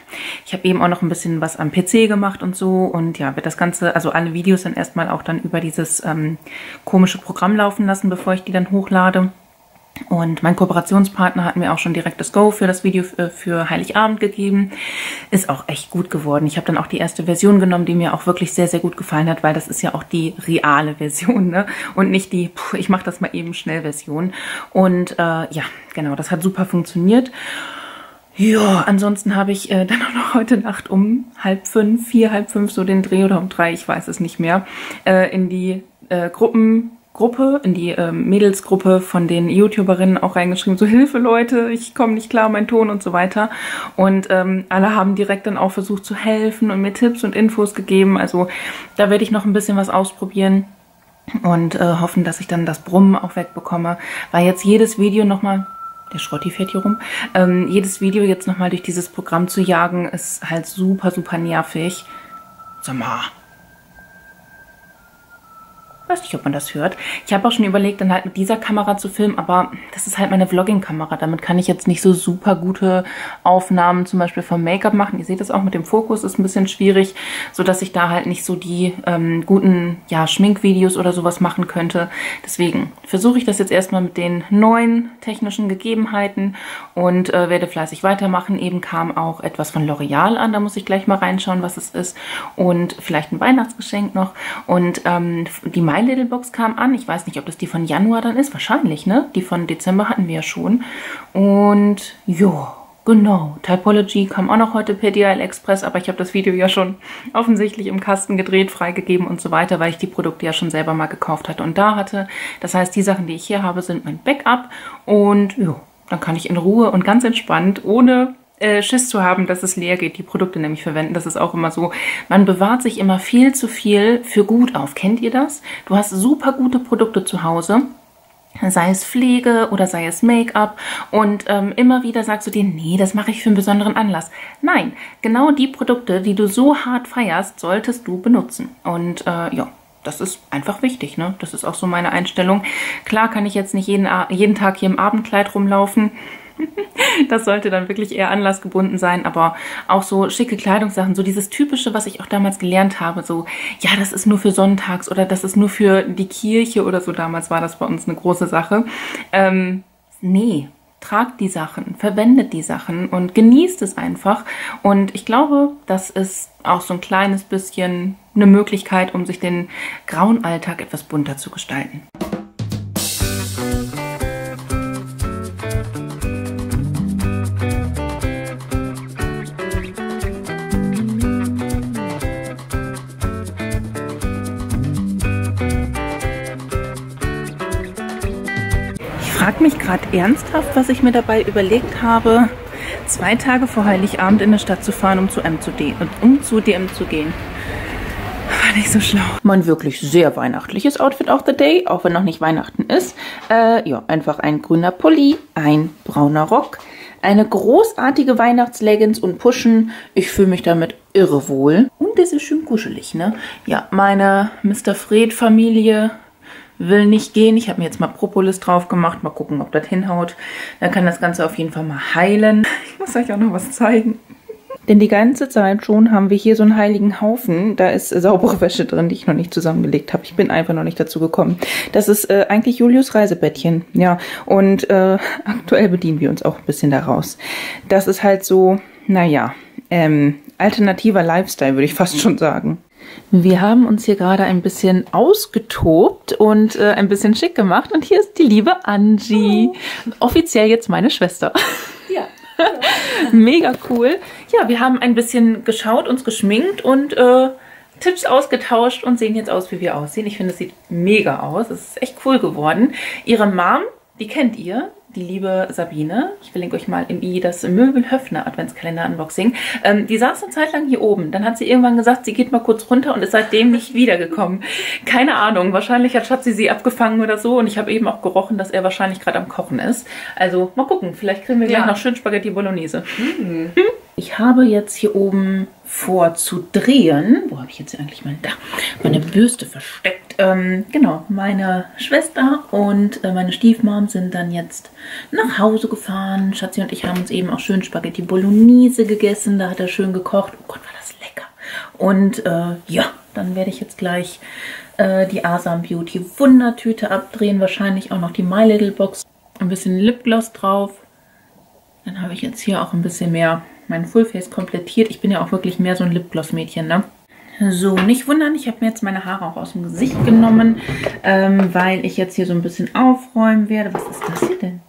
A: ich habe eben auch noch ein bisschen was am PC gemacht und so. Und ja, wird das Ganze, also alle Videos dann erstmal auch dann über dieses ähm, komische Programm laufen lassen, bevor ich die dann hochlade. Und mein Kooperationspartner hat mir auch schon direkt das Go für das Video äh, für Heiligabend gegeben. Ist auch echt gut geworden. Ich habe dann auch die erste Version genommen, die mir auch wirklich sehr, sehr gut gefallen hat, weil das ist ja auch die reale Version ne? und nicht die, puh, ich mache das mal eben schnell Version. Und äh, ja, genau, das hat super funktioniert. Ja, ansonsten habe ich äh, dann auch noch heute Nacht um halb fünf, vier, halb fünf, so den Dreh oder um drei, ich weiß es nicht mehr, äh, in die äh, Gruppen Gruppe, in die ähm, Mädelsgruppe von den YouTuberinnen auch reingeschrieben, so Hilfe Leute, ich komme nicht klar, mein Ton und so weiter. Und ähm, alle haben direkt dann auch versucht zu helfen und mir Tipps und Infos gegeben. Also da werde ich noch ein bisschen was ausprobieren und äh, hoffen, dass ich dann das Brummen auch wegbekomme, weil jetzt jedes Video nochmal der Schrotti fährt hier rum. Ähm, jedes Video jetzt nochmal durch dieses Programm zu jagen, ist halt super, super nervig. Sag mal, weiß nicht, ob man das hört. Ich habe auch schon überlegt, dann halt mit dieser Kamera zu filmen, aber das ist halt meine Vlogging-Kamera. Damit kann ich jetzt nicht so super gute Aufnahmen zum Beispiel vom Make-up machen. Ihr seht das auch mit dem Fokus, ist ein bisschen schwierig, sodass ich da halt nicht so die ähm, guten ja, Schminkvideos oder sowas machen könnte. Deswegen versuche ich das jetzt erstmal mit den neuen technischen Gegebenheiten und äh, werde fleißig weitermachen. Eben kam auch etwas von L'Oreal an, da muss ich gleich mal reinschauen, was es ist. Und vielleicht ein Weihnachtsgeschenk noch. Und ähm, die My Little Box kam an. Ich weiß nicht, ob das die von Januar dann ist. Wahrscheinlich, ne? Die von Dezember hatten wir ja schon. Und ja, genau. Typology kam auch noch heute per DHL Express, aber ich habe das Video ja schon offensichtlich im Kasten gedreht, freigegeben und so weiter, weil ich die Produkte ja schon selber mal gekauft hatte und da hatte. Das heißt, die Sachen, die ich hier habe, sind mein Backup. Und ja, dann kann ich in Ruhe und ganz entspannt, ohne äh, Schiss zu haben, dass es leer geht, die Produkte nämlich verwenden. Das ist auch immer so. Man bewahrt sich immer viel zu viel für gut auf. Kennt ihr das? Du hast super gute Produkte zu Hause sei es Pflege oder sei es Make-up und ähm, immer wieder sagst du dir, nee, das mache ich für einen besonderen Anlass. Nein, genau die Produkte, die du so hart feierst, solltest du benutzen. Und äh, ja, das ist einfach wichtig, ne? Das ist auch so meine Einstellung. Klar kann ich jetzt nicht jeden, jeden Tag hier im Abendkleid rumlaufen, das sollte dann wirklich eher anlassgebunden sein, aber auch so schicke Kleidungssachen, so dieses typische, was ich auch damals gelernt habe, so, ja, das ist nur für sonntags oder das ist nur für die Kirche oder so, damals war das bei uns eine große Sache. Ähm, nee, tragt die Sachen, verwendet die Sachen und genießt es einfach. Und ich glaube, das ist auch so ein kleines bisschen eine Möglichkeit, um sich den grauen Alltag etwas bunter zu gestalten. Frage mich gerade ernsthaft, was ich mir dabei überlegt habe, zwei Tage vor Heiligabend in der Stadt zu fahren, um zu, M zu D, um zu DM zu gehen. War nicht so schlau. Mein wirklich sehr weihnachtliches Outfit of the Day, auch wenn noch nicht Weihnachten ist. Äh, ja, einfach ein grüner Pulli, ein brauner Rock, eine großartige Weihnachtsleggings und Puschen. Ich fühle mich damit irre wohl. Und das ist schön kuschelig, ne? Ja, meine Mr. Fred-Familie will nicht gehen. Ich habe mir jetzt mal Propolis drauf gemacht. Mal gucken, ob das hinhaut. Dann kann das Ganze auf jeden Fall mal heilen. Ich muss euch auch noch was zeigen. Denn die ganze Zeit schon haben wir hier so einen heiligen Haufen. Da ist saubere Wäsche drin, die ich noch nicht zusammengelegt habe. Ich bin einfach noch nicht dazu gekommen. Das ist äh, eigentlich Julius Reisebettchen. Ja, und äh, aktuell bedienen wir uns auch ein bisschen daraus. Das ist halt so, naja, ähm, alternativer Lifestyle, würde ich fast schon sagen. Wir haben uns hier gerade ein bisschen ausgetobt und äh, ein bisschen schick gemacht. Und hier ist die liebe Angie. Oh. Offiziell jetzt meine Schwester. Ja. Mega cool. Ja, wir haben ein bisschen geschaut, uns geschminkt und äh, Tipps ausgetauscht und sehen jetzt aus, wie wir aussehen. Ich finde, es sieht mega aus. Es ist echt cool geworden. Ihre Mom, die kennt ihr die liebe Sabine, ich verlinke euch mal im i das Möbelhöfner Adventskalender Unboxing, ähm, die saß eine Zeit lang hier oben. Dann hat sie irgendwann gesagt, sie geht mal kurz runter und ist seitdem nicht wiedergekommen. Keine Ahnung, wahrscheinlich hat Schatzi sie abgefangen oder so und ich habe eben auch gerochen, dass er wahrscheinlich gerade am Kochen ist. Also mal gucken, vielleicht kriegen wir gleich ja. noch schön Spaghetti Bolognese. Mhm. Ich habe jetzt hier oben vor zu drehen. Wo habe ich jetzt eigentlich meine, da, meine Bürste versteckt? Ähm, genau, meine Schwester und äh, meine Stiefmom sind dann jetzt nach Hause gefahren. Schatzi und ich haben uns eben auch schön Spaghetti Bolognese gegessen. Da hat er schön gekocht. Oh Gott, war das lecker. Und äh, ja, dann werde ich jetzt gleich äh, die Asam Beauty Wundertüte abdrehen. Wahrscheinlich auch noch die My Little Box. Ein bisschen Lipgloss drauf. Dann habe ich jetzt hier auch ein bisschen mehr mein Fullface komplettiert. Ich bin ja auch wirklich mehr so ein Lipgloss-Mädchen, ne? So, nicht wundern, ich habe mir jetzt meine Haare auch aus dem Gesicht genommen, ähm, weil ich jetzt hier so ein bisschen aufräumen werde. Was ist das hier denn?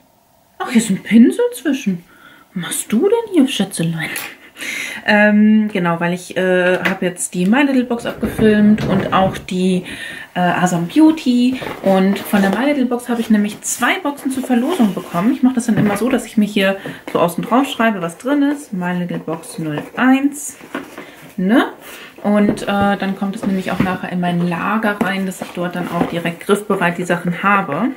A: Ach, hier ist ein Pinsel zwischen. Was machst du denn hier, Schätzelein? Ähm, genau, weil ich äh, habe jetzt die My Little Box abgefilmt und auch die äh, Asam Beauty. Und von der My Little Box habe ich nämlich zwei Boxen zur Verlosung bekommen. Ich mache das dann immer so, dass ich mir hier so außen drauf schreibe, was drin ist. My Little Box 01. Ne? Und äh, dann kommt es nämlich auch nachher in mein Lager rein, dass ich dort dann auch direkt griffbereit die Sachen habe.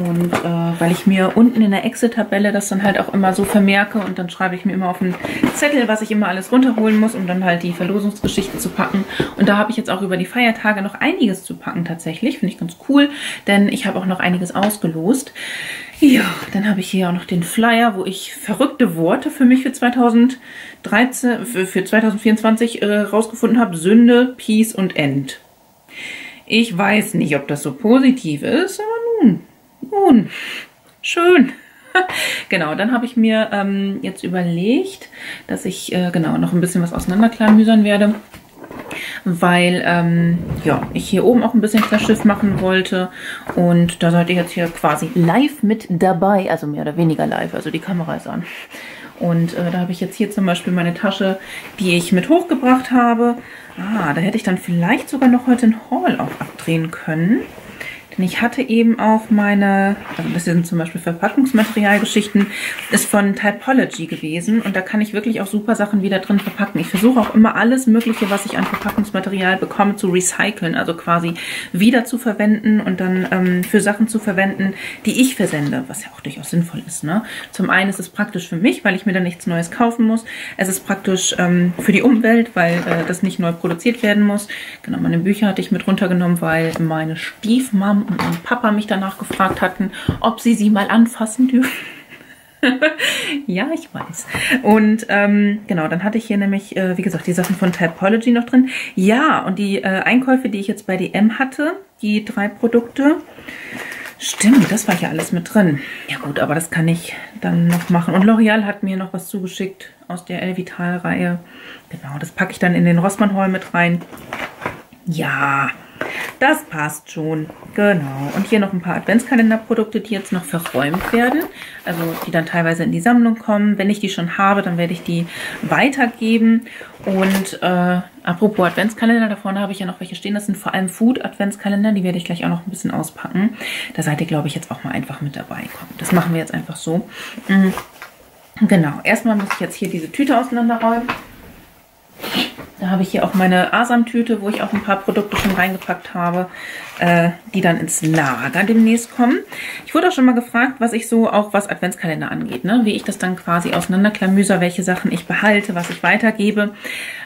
A: Und äh, weil ich mir unten in der Excel-Tabelle das dann halt auch immer so vermerke und dann schreibe ich mir immer auf einen Zettel, was ich immer alles runterholen muss, um dann halt die Verlosungsgeschichten zu packen. Und da habe ich jetzt auch über die Feiertage noch einiges zu packen tatsächlich. Finde ich ganz cool, denn ich habe auch noch einiges ausgelost. Ja, dann habe ich hier auch noch den Flyer, wo ich verrückte Worte für mich für 2013, für, für 2024 äh, rausgefunden habe. Sünde, Peace und End. Ich weiß nicht, ob das so positiv ist, aber nun, nun, schön. genau, dann habe ich mir ähm, jetzt überlegt, dass ich äh, genau noch ein bisschen was auseinanderklamüsern werde, weil ähm, ja, ich hier oben auch ein bisschen Verschiff machen wollte und da seid ihr jetzt hier quasi live mit dabei, also mehr oder weniger live, also die Kamera ist an. Und äh, da habe ich jetzt hier zum Beispiel meine Tasche, die ich mit hochgebracht habe. Ah, da hätte ich dann vielleicht sogar noch heute ein Haul auch abdrehen können. Denn ich hatte eben auch meine, also das sind zum Beispiel Verpackungsmaterialgeschichten, ist von Typology gewesen und da kann ich wirklich auch super Sachen wieder drin verpacken. Ich versuche auch immer alles Mögliche, was ich an Verpackungsmaterial bekomme, zu recyceln, also quasi wieder zu verwenden und dann ähm, für Sachen zu verwenden, die ich versende, was ja auch durchaus sinnvoll ist. Ne? Zum einen ist es praktisch für mich, weil ich mir dann nichts Neues kaufen muss. Es ist praktisch ähm, für die Umwelt, weil äh, das nicht neu produziert werden muss. Genau, meine Bücher hatte ich mit runtergenommen, weil meine Stiefmam und mein Papa mich danach gefragt hatten, ob sie sie mal anfassen dürfen. ja, ich weiß. Und ähm, genau, dann hatte ich hier nämlich, äh, wie gesagt, die Sachen von Typology noch drin. Ja, und die äh, Einkäufe, die ich jetzt bei DM hatte, die drei Produkte. Stimmt, das war hier alles mit drin. Ja gut, aber das kann ich dann noch machen. Und L'Oreal hat mir noch was zugeschickt aus der Elvital-Reihe. Genau, das packe ich dann in den Rossmann Hall mit rein. Ja, das passt schon. Genau. Und hier noch ein paar Adventskalenderprodukte, die jetzt noch verräumt werden. Also die dann teilweise in die Sammlung kommen. Wenn ich die schon habe, dann werde ich die weitergeben. Und äh, apropos Adventskalender, da vorne habe ich ja noch welche stehen. Das sind vor allem Food-Adventskalender. Die werde ich gleich auch noch ein bisschen auspacken. Da seid ihr, glaube ich, jetzt auch mal einfach mit dabei. Komm, das machen wir jetzt einfach so. Mhm. Genau. Erstmal muss ich jetzt hier diese Tüte auseinanderräumen. Da habe ich hier auch meine Asam-Tüte, wo ich auch ein paar Produkte schon reingepackt habe, äh, die dann ins Lager demnächst kommen. Ich wurde auch schon mal gefragt, was ich so, auch was Adventskalender angeht, ne? wie ich das dann quasi auseinanderklamüser, welche Sachen ich behalte, was ich weitergebe.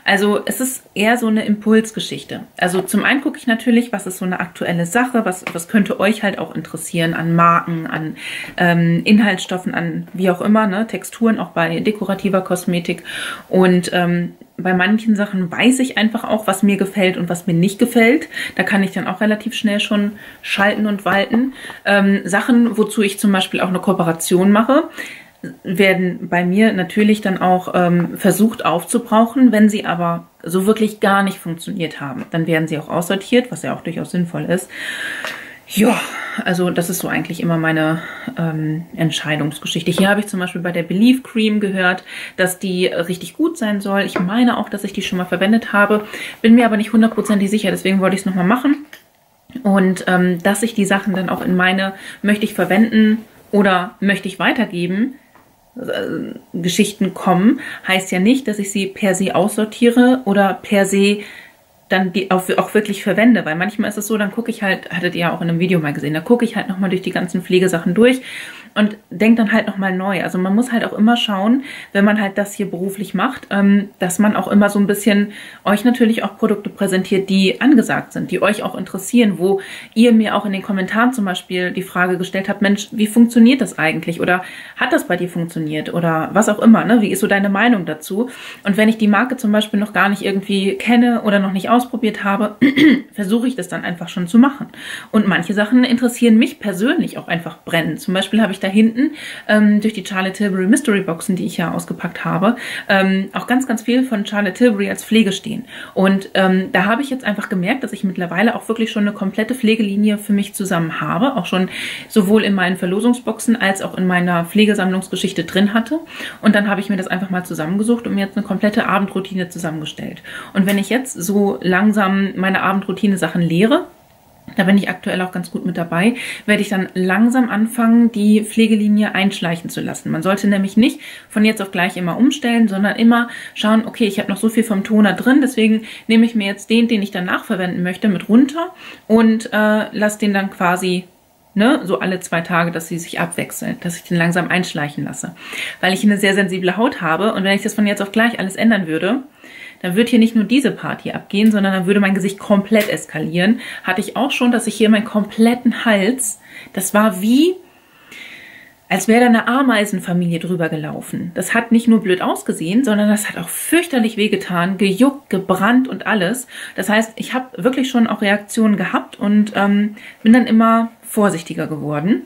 A: Also es ist eher so eine Impulsgeschichte. Also zum einen gucke ich natürlich, was ist so eine aktuelle Sache, was, was könnte euch halt auch interessieren an Marken, an ähm, Inhaltsstoffen, an wie auch immer, ne? Texturen, auch bei dekorativer Kosmetik. Und ähm, bei manchen Sachen weiß ich einfach auch, was mir gefällt und was mir nicht gefällt. Da kann ich dann auch relativ schnell schon schalten und walten. Ähm, Sachen, wozu ich zum Beispiel auch eine Kooperation mache, werden bei mir natürlich dann auch ähm, versucht aufzubrauchen. Wenn sie aber so wirklich gar nicht funktioniert haben, dann werden sie auch aussortiert, was ja auch durchaus sinnvoll ist. Ja, also das ist so eigentlich immer meine ähm, Entscheidungsgeschichte. Hier habe ich zum Beispiel bei der Believe Cream gehört, dass die richtig gut sein soll. Ich meine auch, dass ich die schon mal verwendet habe, bin mir aber nicht hundertprozentig sicher, deswegen wollte ich es nochmal machen. Und ähm, dass ich die Sachen dann auch in meine möchte ich verwenden oder möchte ich weitergeben, äh, Geschichten kommen, heißt ja nicht, dass ich sie per se aussortiere oder per se dann die auch, wirklich verwende, weil manchmal ist es so, dann gucke ich halt, hattet ihr ja auch in einem Video mal gesehen, da gucke ich halt nochmal durch die ganzen Pflegesachen durch und denkt dann halt nochmal neu. Also man muss halt auch immer schauen, wenn man halt das hier beruflich macht, ähm, dass man auch immer so ein bisschen euch natürlich auch Produkte präsentiert, die angesagt sind, die euch auch interessieren, wo ihr mir auch in den Kommentaren zum Beispiel die Frage gestellt habt, Mensch, wie funktioniert das eigentlich? Oder hat das bei dir funktioniert? Oder was auch immer, ne? Wie ist so deine Meinung dazu? Und wenn ich die Marke zum Beispiel noch gar nicht irgendwie kenne oder noch nicht ausprobiert habe, versuche ich das dann einfach schon zu machen. Und manche Sachen interessieren mich persönlich auch einfach brennend. Zum Beispiel habe ich da hinten ähm, durch die Charlotte Tilbury Mystery Boxen, die ich ja ausgepackt habe, ähm, auch ganz, ganz viel von Charlotte Tilbury als Pflege stehen. Und ähm, da habe ich jetzt einfach gemerkt, dass ich mittlerweile auch wirklich schon eine komplette Pflegelinie für mich zusammen habe, auch schon sowohl in meinen Verlosungsboxen als auch in meiner Pflegesammlungsgeschichte drin hatte. Und dann habe ich mir das einfach mal zusammengesucht und mir jetzt eine komplette Abendroutine zusammengestellt. Und wenn ich jetzt so langsam meine Abendroutine-Sachen lehre, da bin ich aktuell auch ganz gut mit dabei, werde ich dann langsam anfangen, die Pflegelinie einschleichen zu lassen. Man sollte nämlich nicht von jetzt auf gleich immer umstellen, sondern immer schauen, okay, ich habe noch so viel vom Toner drin, deswegen nehme ich mir jetzt den, den ich danach verwenden möchte, mit runter und äh, lasse den dann quasi ne, so alle zwei Tage, dass sie sich abwechseln, dass ich den langsam einschleichen lasse. Weil ich eine sehr sensible Haut habe und wenn ich das von jetzt auf gleich alles ändern würde, dann wird hier nicht nur diese Party abgehen, sondern dann würde mein Gesicht komplett eskalieren. Hatte ich auch schon, dass ich hier meinen kompletten Hals, das war wie, als wäre da eine Ameisenfamilie drüber gelaufen. Das hat nicht nur blöd ausgesehen, sondern das hat auch fürchterlich wehgetan, gejuckt, gebrannt und alles. Das heißt, ich habe wirklich schon auch Reaktionen gehabt und ähm, bin dann immer vorsichtiger geworden.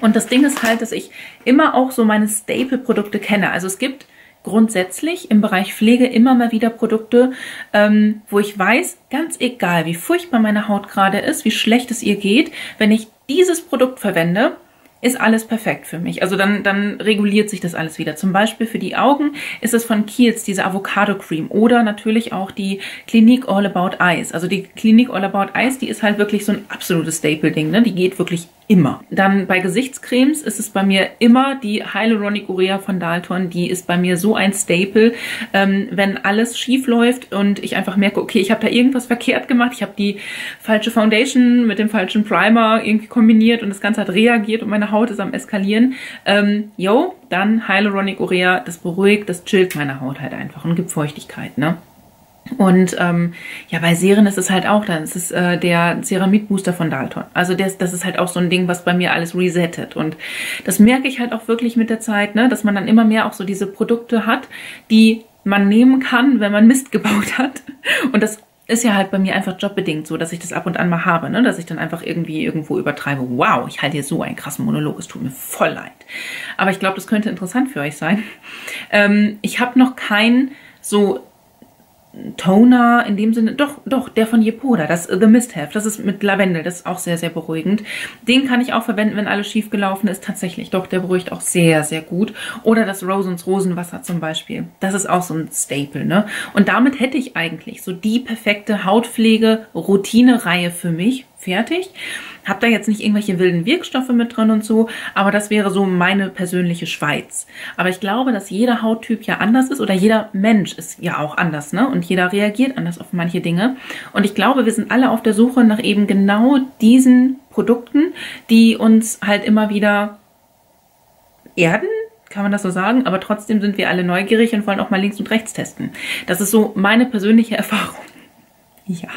A: Und das Ding ist halt, dass ich immer auch so meine Staple-Produkte kenne. Also es gibt grundsätzlich im Bereich Pflege immer mal wieder Produkte, ähm, wo ich weiß, ganz egal, wie furchtbar meine Haut gerade ist, wie schlecht es ihr geht, wenn ich dieses Produkt verwende, ist alles perfekt für mich. Also dann, dann reguliert sich das alles wieder. Zum Beispiel für die Augen ist es von Kiehl's diese Avocado Cream oder natürlich auch die Clinique All About Eyes. Also die Clinique All About Eyes, die ist halt wirklich so ein absolutes Staple-Ding. Ne? Die geht wirklich immer. Dann bei Gesichtscremes ist es bei mir immer die Hyaluronic Urea von Dalton. Die ist bei mir so ein Staple. Ähm, wenn alles schief läuft und ich einfach merke, okay, ich habe da irgendwas verkehrt gemacht, ich habe die falsche Foundation mit dem falschen Primer irgendwie kombiniert und das Ganze hat reagiert und meine Haut ist am eskalieren. Ähm, yo, dann Hyaluronic Urea, das beruhigt, das chillt meine Haut halt einfach und gibt Feuchtigkeit, ne? Und ähm, ja, bei Serien ist es halt auch dann. Es ist äh, der Ceramid Booster von Dalton. Also das, das ist halt auch so ein Ding, was bei mir alles resettet. Und das merke ich halt auch wirklich mit der Zeit, ne, dass man dann immer mehr auch so diese Produkte hat, die man nehmen kann, wenn man Mist gebaut hat. Und das ist ja halt bei mir einfach jobbedingt so, dass ich das ab und an mal habe, ne? dass ich dann einfach irgendwie irgendwo übertreibe. Wow, ich halte hier so einen krassen Monolog, es tut mir voll leid. Aber ich glaube, das könnte interessant für euch sein. Ähm, ich habe noch kein so Toner in dem Sinne, doch, doch, der von Yepoda, das The Mist Have, das ist mit Lavendel, das ist auch sehr, sehr beruhigend. Den kann ich auch verwenden, wenn alles schief gelaufen ist, tatsächlich, doch, der beruhigt auch sehr, sehr gut. Oder das Rosens Rosenwasser zum Beispiel, das ist auch so ein Staple, ne? Und damit hätte ich eigentlich so die perfekte Hautpflege-Routine-Reihe für mich, fertig. Hab da jetzt nicht irgendwelche wilden Wirkstoffe mit drin und so, aber das wäre so meine persönliche Schweiz. Aber ich glaube, dass jeder Hauttyp ja anders ist oder jeder Mensch ist ja auch anders, ne? Und jeder reagiert anders auf manche Dinge. Und ich glaube, wir sind alle auf der Suche nach eben genau diesen Produkten, die uns halt immer wieder erden, kann man das so sagen, aber trotzdem sind wir alle neugierig und wollen auch mal links und rechts testen. Das ist so meine persönliche Erfahrung. Ja,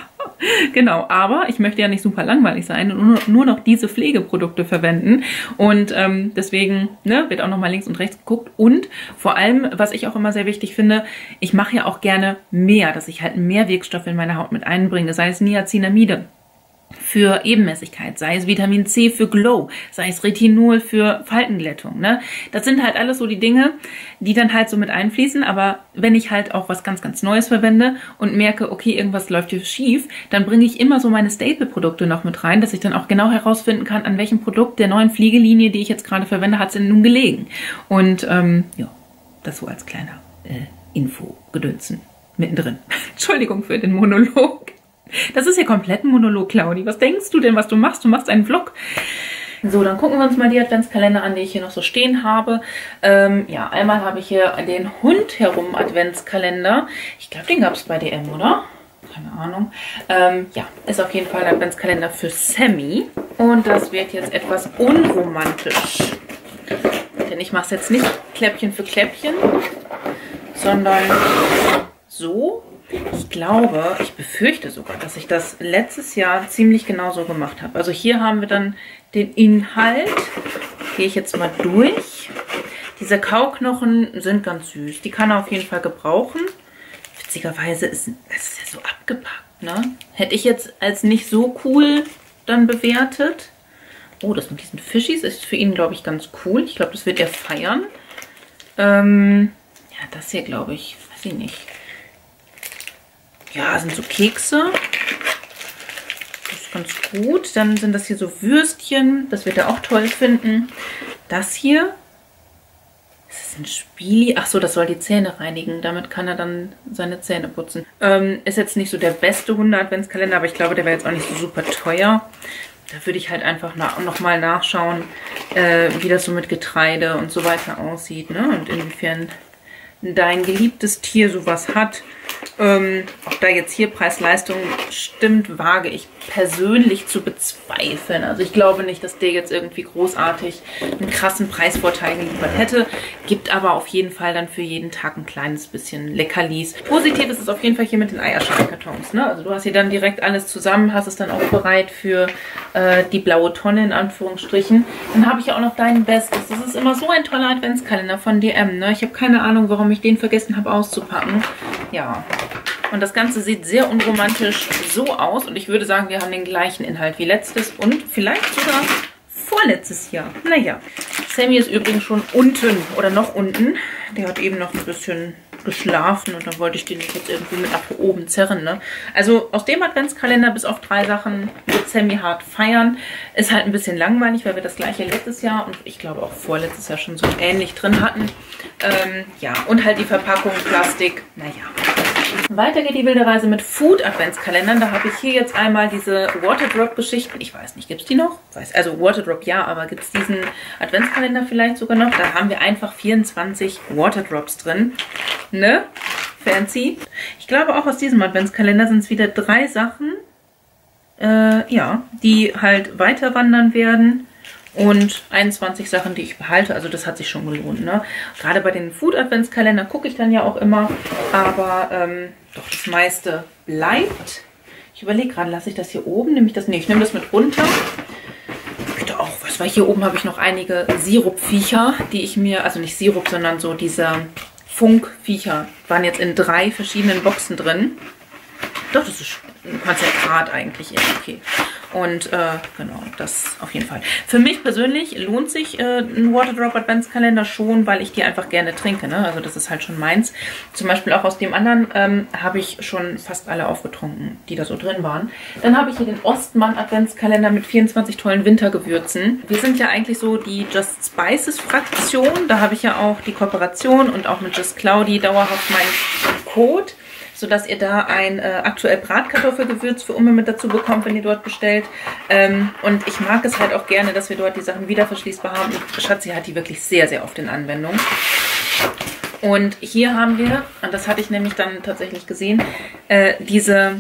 A: genau. Aber ich möchte ja nicht super langweilig sein und nur, noch diese Pflegeprodukte verwenden. Und ähm, deswegen ne, wird auch noch mal links und rechts geguckt. Und vor allem, was ich auch immer sehr wichtig finde, ich mache ja auch gerne mehr, dass ich halt mehr Wirkstoffe in meine Haut mit einbringe, sei es Niacinamide für Ebenmäßigkeit, sei es Vitamin C für Glow, sei es Retinol für Faltenglättung. Ne? Das sind halt alles so die Dinge, die dann halt so mit einfließen. Aber wenn ich halt auch was ganz, ganz Neues verwende und merke, okay, irgendwas läuft hier schief, dann bringe ich immer so meine Staple-Produkte noch mit rein, dass ich dann auch genau herausfinden kann, an welchem Produkt der neuen Pflegelinie, die ich jetzt gerade verwende, hat es denn nun gelegen. Und ähm, ja, das so als kleiner äh, Info-Gedönsen mittendrin. Entschuldigung für den Monolog. Das ist ja komplett ein Monolog, Claudi. Was denkst du denn, was du machst? Du machst einen Vlog. So, dann gucken wir uns mal die Adventskalender an, die ich hier noch so stehen habe. Ähm, ja, einmal habe ich hier den Hund herum Adventskalender. Ich glaube, den gab es bei DM, oder? Keine Ahnung. Ähm, ja, ist auf jeden Fall ein Adventskalender für Sammy. Und das wird jetzt etwas unromantisch. Denn ich mache es jetzt nicht Kläppchen für Kläppchen, sondern so ich glaube, ich befürchte sogar, dass ich das letztes Jahr ziemlich genauso gemacht habe. Also hier haben wir dann den Inhalt. Gehe ich jetzt mal durch. Diese Kauknochen sind ganz süß. Die kann er auf jeden Fall gebrauchen. Witzigerweise ist es ja so abgepackt, ne? Hätte ich jetzt als nicht so cool dann bewertet. Oh, das mit diesen Fischis ist für ihn, glaube ich, ganz cool. Ich glaube, das wird er feiern. Ähm, ja, das hier, glaube ich, weiß ich nicht ja, sind so Kekse. Das ist ganz gut. Dann sind das hier so Würstchen. Das wird er auch toll finden. Das hier. Das ist ein Spieli. Ach so, das soll die Zähne reinigen. Damit kann er dann seine Zähne putzen. Ähm, ist jetzt nicht so der beste Hunde-Adventskalender, aber ich glaube, der wäre jetzt auch nicht so super teuer. Da würde ich halt einfach na nochmal nachschauen, äh, wie das so mit Getreide und so weiter aussieht. Ne? Und inwiefern dein geliebtes Tier sowas hat. Ähm, ob da jetzt hier Preis-Leistung stimmt, wage ich persönlich zu bezweifeln. Also ich glaube nicht, dass der jetzt irgendwie großartig einen krassen Preisvorteil geliefert hätte. Gibt aber auf jeden Fall dann für jeden Tag ein kleines bisschen Leckerlis. Positiv ist es auf jeden Fall hier mit den Eierscheinkartons. Ne? Also du hast hier dann direkt alles zusammen, hast es dann auch bereit für äh, die blaue Tonne in Anführungsstrichen. Dann habe ich ja auch noch deinen Bestes. Das ist immer so ein toller Adventskalender von DM. Ne? Ich habe keine Ahnung, warum ich den vergessen habe auszupacken. Ja, und das Ganze sieht sehr unromantisch so aus. Und ich würde sagen, wir haben den gleichen Inhalt wie letztes und vielleicht sogar vorletztes Jahr. Naja, Sammy ist übrigens schon unten oder noch unten. Der hat eben noch ein bisschen geschlafen und dann wollte ich den jetzt irgendwie mit nach oben zerren. Ne? Also aus dem Adventskalender bis auf drei Sachen wird Sammy hart feiern. Ist halt ein bisschen langweilig, weil wir das gleiche letztes Jahr und ich glaube auch vorletztes Jahr schon so ähnlich drin hatten. Ähm, ja, und halt die Verpackung Plastik. Naja, weiter geht die wilde Reise mit Food-Adventskalendern. Da habe ich hier jetzt einmal diese Waterdrop-Geschichten. Ich weiß nicht, gibt es die noch? Weiß, also Waterdrop ja, aber gibt es diesen Adventskalender vielleicht sogar noch? Da haben wir einfach 24 Waterdrops drin. Ne? Fancy. Ich glaube auch aus diesem Adventskalender sind es wieder drei Sachen, äh, ja, die halt weiter wandern werden und 21 Sachen, die ich behalte. Also das hat sich schon gelohnt. Ne? Gerade bei den Food-Adventskalender gucke ich dann ja auch immer. Aber ähm, doch das meiste bleibt. Ich überlege gerade, lasse ich das hier oben? Nehme ich das? Nee, ich nehme das mit runter. Bitte auch, was war hier oben? Habe ich noch einige Sirupviecher, die ich mir, also nicht Sirup, sondern so diese Funkviecher, waren jetzt in drei verschiedenen Boxen drin. Doch, das ist ein Konzentrat eigentlich. Okay. Und äh, genau, das auf jeden Fall. Für mich persönlich lohnt sich äh, ein Waterdrop Adventskalender schon, weil ich die einfach gerne trinke. Ne? Also das ist halt schon meins. Zum Beispiel auch aus dem anderen ähm, habe ich schon fast alle aufgetrunken, die da so drin waren. Dann habe ich hier den Ostmann Adventskalender mit 24 tollen Wintergewürzen. Wir sind ja eigentlich so die Just Spices Fraktion. Da habe ich ja auch die Kooperation und auch mit Just Cloudy dauerhaft meinen Code. Sodass ihr da ein äh, aktuell Bratkartoffelgewürz für Umme mit dazu bekommt, wenn ihr dort bestellt. Ähm, und ich mag es halt auch gerne, dass wir dort die Sachen wieder verschließbar haben. Schatzi hat die wirklich sehr, sehr oft in Anwendung. Und hier haben wir, und das hatte ich nämlich dann tatsächlich gesehen, äh, diese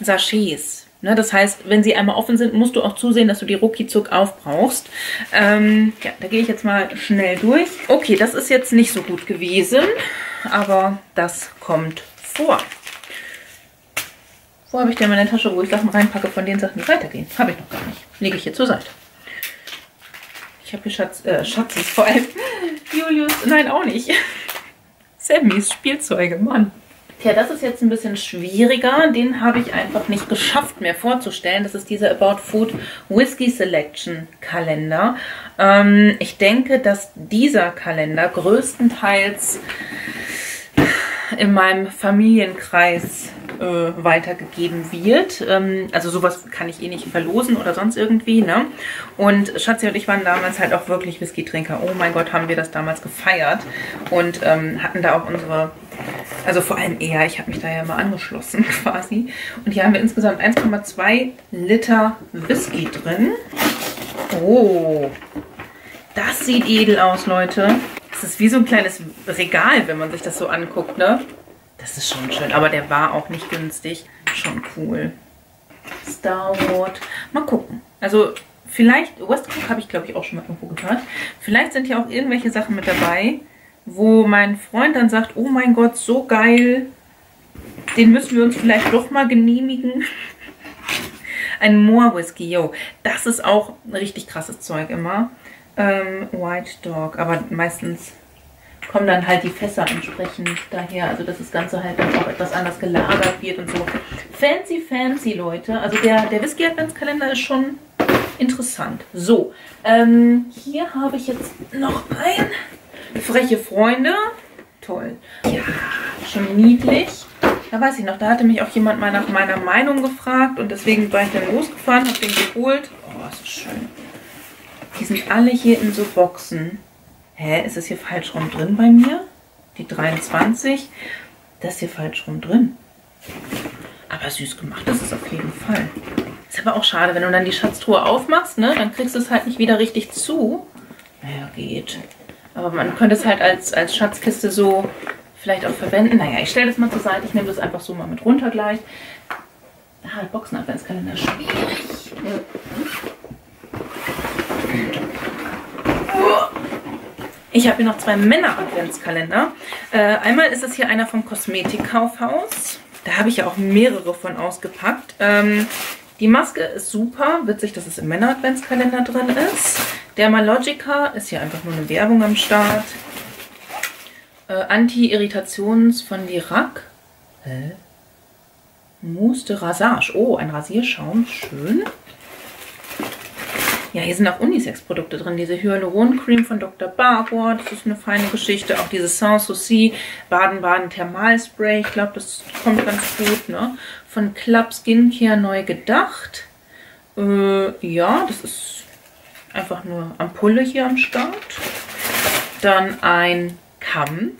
A: Sachets. Ne, das heißt, wenn sie einmal offen sind, musst du auch zusehen, dass du die ruckizuck aufbrauchst. Ähm, ja, da gehe ich jetzt mal schnell durch. Okay, das ist jetzt nicht so gut gewesen, aber das kommt vor. Wo habe ich denn meine Tasche, wo ich Sachen reinpacke von den Sachen, die weitergehen? Habe ich noch gar nicht. Lege ich hier zur Seite. Ich habe hier Schatz, äh, Schatzis vor allem. Julius, nein, auch nicht. Sammys Spielzeuge, Mann. Tja, das ist jetzt ein bisschen schwieriger. Den habe ich einfach nicht geschafft mehr vorzustellen. Das ist dieser About Food Whiskey Selection Kalender. Ähm, ich denke, dass dieser Kalender größtenteils in meinem Familienkreis äh, weitergegeben wird. Ähm, also sowas kann ich eh nicht verlosen oder sonst irgendwie. Ne? Und Schatzi und ich waren damals halt auch wirklich Whisky-Trinker. Oh mein Gott, haben wir das damals gefeiert. Und ähm, hatten da auch unsere, also vor allem eher, ich habe mich da ja mal angeschlossen quasi. Und hier haben wir insgesamt 1,2 Liter Whisky drin. Oh, das sieht edel aus, Leute. Das ist wie so ein kleines Regal, wenn man sich das so anguckt, ne? Das ist schon schön, aber der war auch nicht günstig. Schon cool. Starwood. Mal gucken. Also vielleicht, Westcook habe ich glaube ich auch schon mal irgendwo gehört. Vielleicht sind ja auch irgendwelche Sachen mit dabei, wo mein Freund dann sagt, oh mein Gott, so geil. Den müssen wir uns vielleicht doch mal genehmigen. Ein Moor Whisky, yo. Das ist auch richtig krasses Zeug immer. Ähm, White Dog, aber meistens kommen dann halt die Fässer entsprechend daher. Also dass das Ganze halt dann auch etwas anders gelagert wird und so. Fancy, fancy, Leute. Also der, der Whisky-Adventskalender ist schon interessant. So, ähm, hier habe ich jetzt noch ein freche Freunde. Toll. Ja, schon niedlich. Da weiß ich noch, da hatte mich auch jemand mal nach meiner Meinung gefragt und deswegen war ich dann losgefahren, habe den geholt. Oh, ist schön. Die sind alle hier in so Boxen. Hä, ist es hier falsch rum drin bei mir? Die 23. Das ist hier falsch rum drin. Aber süß gemacht das ist auf jeden Fall. Ist aber auch schade, wenn du dann die Schatztruhe aufmachst, ne? Dann kriegst du es halt nicht wieder richtig zu. Naja, geht. Aber man könnte es halt als, als Schatzkiste so vielleicht auch verwenden. Naja, ich stelle das mal zur Seite. Ich nehme das einfach so mal mit runter gleich. Ah, Boxen-Adventskalender, schwierig. Ich habe hier noch zwei Männer-Adventskalender. Äh, einmal ist es hier einer vom Kosmetikkaufhaus. Da habe ich ja auch mehrere von ausgepackt. Ähm, die Maske ist super. Witzig, dass es im Männer-Adventskalender drin ist. Dermalogica ist hier einfach nur eine Werbung am Start. Äh, Anti-Irritations von Lirac. Hä? Mousse de Rasage. Oh, ein Rasierschaum. Schön. Ja, hier sind auch Unisex-Produkte drin. Diese Hyaluron-Cream von Dr. Barbour, das ist eine feine Geschichte. Auch diese Sans-Souci Baden-Baden Thermalspray. Ich glaube, das kommt ganz gut. Ne? Von Club Skincare neu gedacht. Äh, ja, das ist einfach nur Ampulle hier am Start. Dann ein Kamm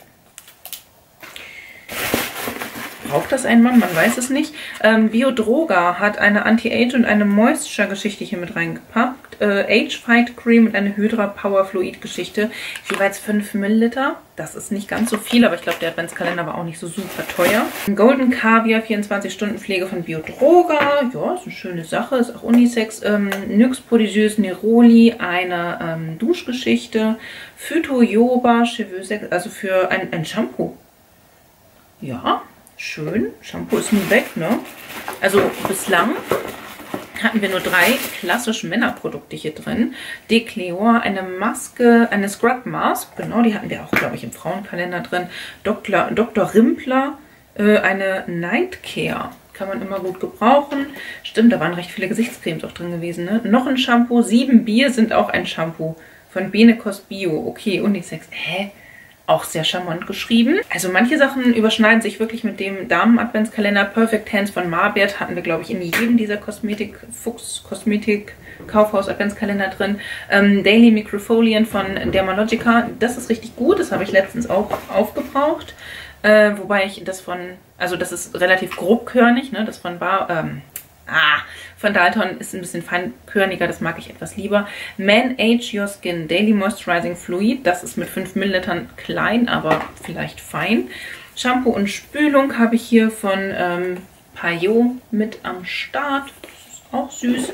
A: braucht das ein Mann? Man weiß es nicht. Ähm, Biodroga hat eine Anti-Age und eine Moisture-Geschichte hier mit reingepackt. Äh, Age Fight Cream und eine Hydra Power Fluid Geschichte. Jeweils 5 Milliliter. Das ist nicht ganz so viel, aber ich glaube, der Adventskalender war auch nicht so super teuer. Golden Caviar 24 Stunden Pflege von Biodroga. Ja, ist eine schöne Sache. Ist auch Unisex. Ähm, Nyx Prodigiös Neroli, eine ähm, Duschgeschichte. Phyto Yoba Cheveux, also für ein, ein Shampoo. Ja, Schön. Shampoo ist nun weg, ne? Also bislang hatten wir nur drei klassische Männerprodukte hier drin. Decleor, eine Maske, eine Scrub Mask, genau, die hatten wir auch, glaube ich, im Frauenkalender drin. Dr. Dr. Rimpler, äh, eine Night Care. Kann man immer gut gebrauchen. Stimmt, da waren recht viele Gesichtscremes auch drin gewesen. Ne? Noch ein Shampoo. Sieben Bier sind auch ein Shampoo. Von Benecos Bio. Okay, Unisex. Hä? Auch sehr charmant geschrieben. Also manche Sachen überschneiden sich wirklich mit dem Damen-Adventskalender. Perfect Hands von Marbert hatten wir, glaube ich, in jedem dieser Kosmetik, Fuchs, Kosmetik, Kaufhaus Adventskalender drin. Ähm, Daily Microfolien von Dermalogica, das ist richtig gut. Das habe ich letztens auch aufgebraucht. Äh, wobei ich das von Also das ist relativ grobkörnig, ne? Das von Bar, ähm, ah, von Dalton ist ein bisschen feinkörniger, das mag ich etwas lieber. Man Age Your Skin Daily Moisturizing Fluid, das ist mit 5 Millilitern klein, aber vielleicht fein. Shampoo und Spülung habe ich hier von ähm, Payot mit am Start. Das ist auch süß.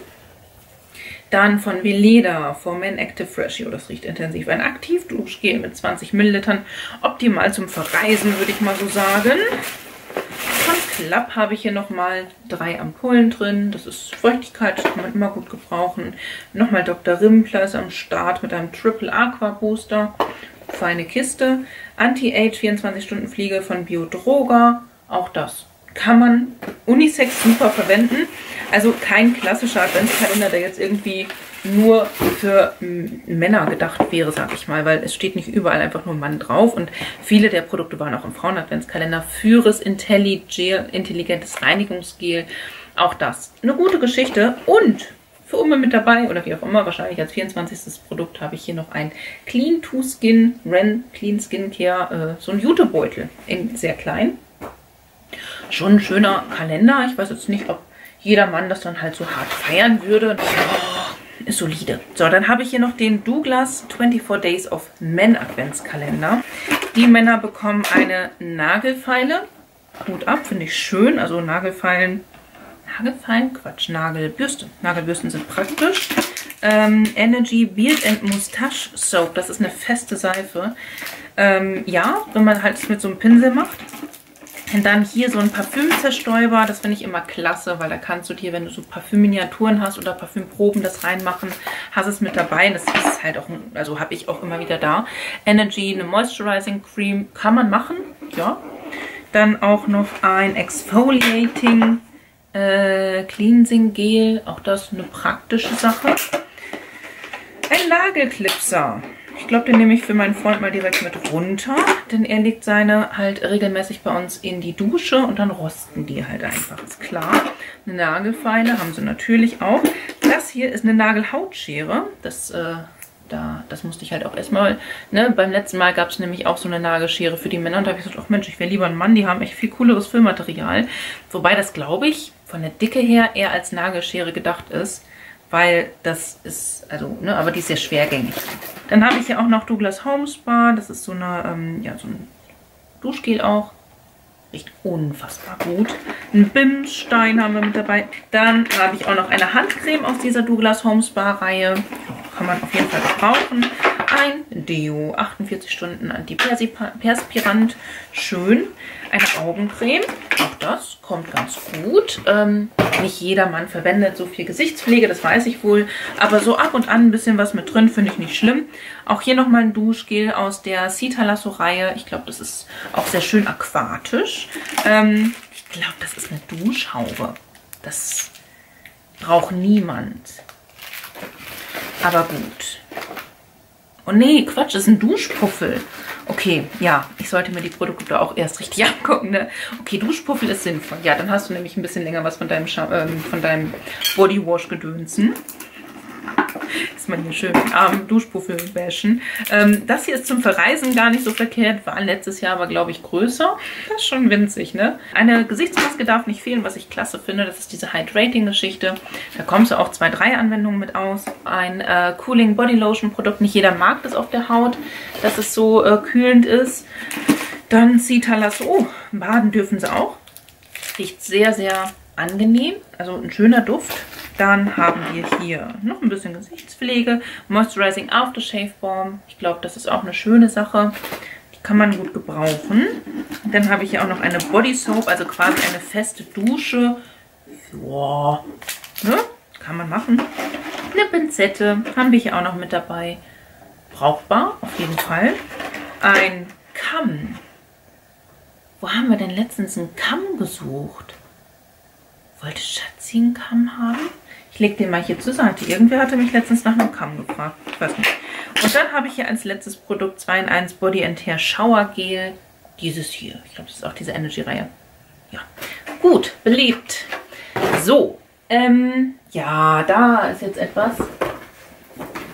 A: Dann von Veleda for Men Active Freshio. Das riecht intensiv. Ein Aktivduschgel mit 20 Millilitern. Optimal zum Verreisen, würde ich mal so sagen. Von Klapp habe ich hier nochmal drei Ampullen drin. Das ist Feuchtigkeit, das kann man immer gut gebrauchen. Nochmal Dr. Rimpler ist am Start mit einem Triple Aqua Booster. Feine Kiste. Anti-Age 24 Stunden Fliege von Biodroga. Auch das kann man Unisex super verwenden. Also kein klassischer Adventskalender, der jetzt irgendwie nur für Männer gedacht wäre, sag ich mal, weil es steht nicht überall einfach nur Mann drauf und viele der Produkte waren auch im Frauen-Adventskalender. Führes IntelliGel, intelligentes Reinigungsgel, auch das. Eine gute Geschichte und für Umme mit dabei oder wie auch immer, wahrscheinlich als 24. Produkt habe ich hier noch ein Clean to Skin Ren Clean Skincare, äh, so ein Jutebeutel in sehr klein. Schon ein schöner Kalender. Ich weiß jetzt nicht, ob jeder Mann das dann halt so hart feiern würde. Oh, ist solide. So, dann habe ich hier noch den Douglas 24 Days of Men Adventskalender. Die Männer bekommen eine Nagelfeile. Hut ab, finde ich schön. Also Nagelfeilen, Nagelfeilen? Quatsch, Nagelbürste. Nagelbürsten sind praktisch. Ähm, Energy Beard and Moustache Soap. Das ist eine feste Seife. Ähm, ja, wenn man halt mit so einem Pinsel macht, und dann hier so ein Parfümzerstäuber. Das finde ich immer klasse, weil da kannst du dir, wenn du so Parfümminiaturen hast oder Parfümproben, das reinmachen, hast es mit dabei. Das ist halt auch, also habe ich auch immer wieder da. Energy, eine Moisturizing Cream, kann man machen, ja. Dann auch noch ein Exfoliating äh, Cleansing Gel. Auch das eine praktische Sache. Ein Nagelclipser. Ich glaube, den nehme ich für meinen Freund mal direkt mit runter, denn er legt seine halt regelmäßig bei uns in die Dusche und dann rosten die halt einfach, ist klar. Eine Nagelfeile haben sie natürlich auch. Das hier ist eine Nagelhautschere, das... Äh, da, das musste ich halt auch erstmal, ne, beim letzten Mal gab es nämlich auch so eine Nagelschere für die Männer und da habe ich gesagt, ach Mensch, ich wäre lieber ein Mann, die haben echt viel cooleres Füllmaterial. Wobei das, glaube ich, von der Dicke her eher als Nagelschere gedacht ist weil das ist, also, ne, aber die ist sehr schwergängig. Dann habe ich hier auch noch Douglas Home Spa. Das ist so eine, ähm, ja, so ein Duschgel auch. Riecht unfassbar gut. Ein Bimsstein haben wir mit dabei. Dann habe ich auch noch eine Handcreme aus dieser Douglas Home Spa Reihe. Kann man auf jeden Fall gebrauchen. Ein Deo, 48 Stunden Antiperspirant. Schön. Eine Augencreme. Auch das kommt ganz gut. Ähm, nicht jeder Mann verwendet so viel Gesichtspflege, das weiß ich wohl. Aber so ab und an ein bisschen was mit drin, finde ich nicht schlimm. Auch hier nochmal ein Duschgel aus der Citalasso-Reihe. Ich glaube, das ist auch sehr schön aquatisch. Ähm, ich glaube, das ist eine Duschhaube. Das braucht niemand. Aber gut. Oh nee, Quatsch, das ist ein Duschpuffel. Okay, ja, ich sollte mir die Produkte auch erst richtig angucken. Ne? Okay, Duschpuffel ist sinnvoll. Ja, dann hast du nämlich ein bisschen länger was von deinem, ähm, von deinem Bodywash gedönsen ist man hier schön mit armen Duschpuffel wäschen. Ähm, das hier ist zum Verreisen gar nicht so verkehrt. War letztes Jahr aber, glaube ich, größer. Das ist schon winzig, ne? Eine Gesichtsmaske darf nicht fehlen, was ich klasse finde. Das ist diese Hydrating-Geschichte. Da kommst du auch zwei, drei Anwendungen mit aus. Ein äh, Cooling Body Lotion Produkt. Nicht jeder mag das auf der Haut, dass es so äh, kühlend ist. Dann Citalas. Oh, baden dürfen sie auch. Riecht sehr, sehr angenehm. Also ein schöner Duft. Dann haben wir hier noch ein bisschen Gesichtspflege. Moisturizing Aftershave Balm. Ich glaube, das ist auch eine schöne Sache. Die kann man gut gebrauchen. Dann habe ich hier auch noch eine Body Soap, also quasi eine feste Dusche. Boah. Ne? Kann man machen. Eine Pinzette haben wir hier auch noch mit dabei. Brauchbar, auf jeden Fall. Ein Kamm. Wo haben wir denn letztens einen Kamm gesucht? Wollte Schatzi einen Kamm haben? Ich lege den mal hier zur Seite. Irgendwer hatte mich letztens nach einem Kamm gefragt. Ich weiß nicht. Und dann habe ich hier als letztes Produkt 2 in 1 Body and Hair Shower Gel. Dieses hier. Ich glaube, das ist auch diese Energy-Reihe. Ja. Gut, beliebt. So. Ähm, ja, da ist jetzt etwas.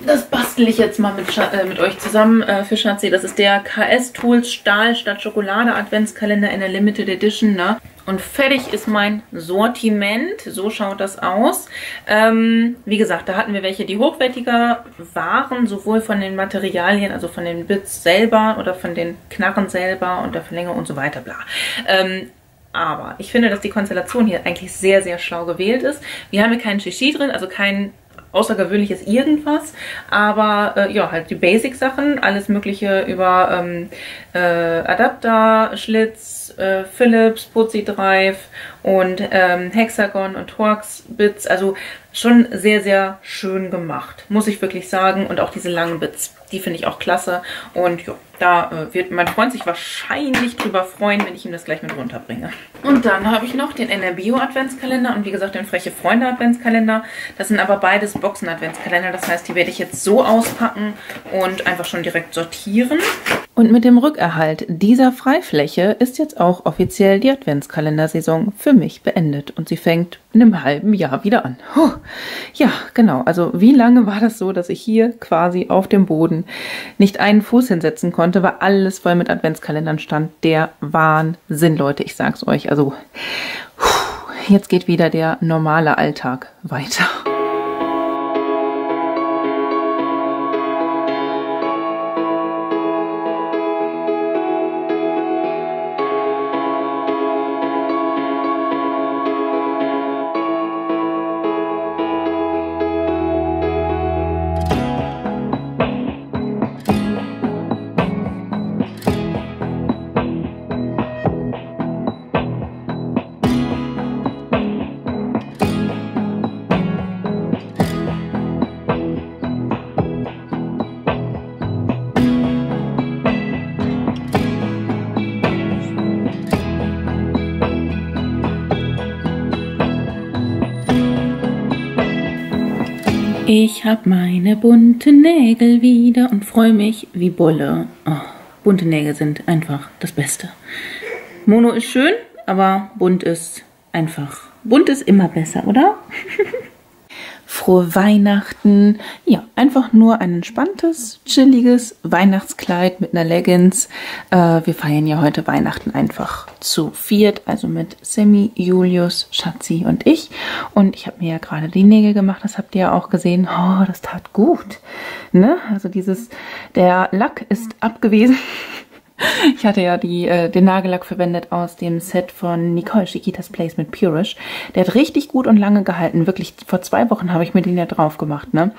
A: das bastel ich jetzt mal mit, Scha äh, mit euch zusammen äh, für Schatzi. Das ist der KS Tools Stahl statt Schokolade Adventskalender in der Limited Edition. Ne? Und fertig ist mein Sortiment. So schaut das aus. Ähm, wie gesagt, da hatten wir welche, die hochwertiger waren, sowohl von den Materialien, also von den Bits selber oder von den Knarren selber und der Verlängerung und so weiter, bla. Ähm, aber ich finde, dass die Konstellation hier eigentlich sehr, sehr schlau gewählt ist. Wir haben hier keinen Shishi drin, also kein außergewöhnliches irgendwas, aber äh, ja, halt die Basic-Sachen, alles mögliche über ähm, äh, Adapter, Schlitz, äh, Philips, Putzi Drive und ähm, Hexagon und Torx Bits, also schon sehr, sehr schön gemacht, muss ich wirklich sagen und auch diese langen Bits, die finde ich auch klasse und ja, da äh, wird mein Freund sich wahrscheinlich drüber freuen, wenn ich ihm das gleich mit runterbringe. Und dann habe ich noch den NRBio Adventskalender und wie gesagt den Freche Freunde Adventskalender. Das sind aber beides Boxen Adventskalender. Das heißt, die werde ich jetzt so auspacken und einfach schon direkt sortieren. Und mit dem Rückerhalt dieser Freifläche ist jetzt auch offiziell die Adventskalendersaison für mich beendet. Und sie fängt in einem halben Jahr wieder an. Huh. Ja, genau. Also wie lange war das so, dass ich hier quasi auf dem Boden nicht einen Fuß hinsetzen konnte, weil alles voll mit Adventskalendern stand. Der Wahnsinn, Leute. Ich sag's euch. Also jetzt geht wieder der normale Alltag weiter. Ich hab meine bunten Nägel wieder und freue mich wie Bolle. Oh, bunte Nägel sind einfach das Beste. Mono ist schön, aber bunt ist einfach. Bunt ist immer besser, oder? frohe Weihnachten. Ja, einfach nur ein entspanntes, chilliges Weihnachtskleid mit einer Leggings. Äh, wir feiern ja heute Weihnachten einfach zu viert, also mit Sammy, Julius, Schatzi und ich. Und ich habe mir ja gerade die Nägel gemacht, das habt ihr ja auch gesehen. Oh, das tat gut. Ne? Also dieses, der Lack ist abgewesen. Ich hatte ja die, äh, den Nagellack verwendet aus dem Set von Nicole Chiquitas Place mit Purish. Der hat richtig gut und lange gehalten. Wirklich, vor zwei Wochen habe ich mir den ja drauf gemacht. Ne?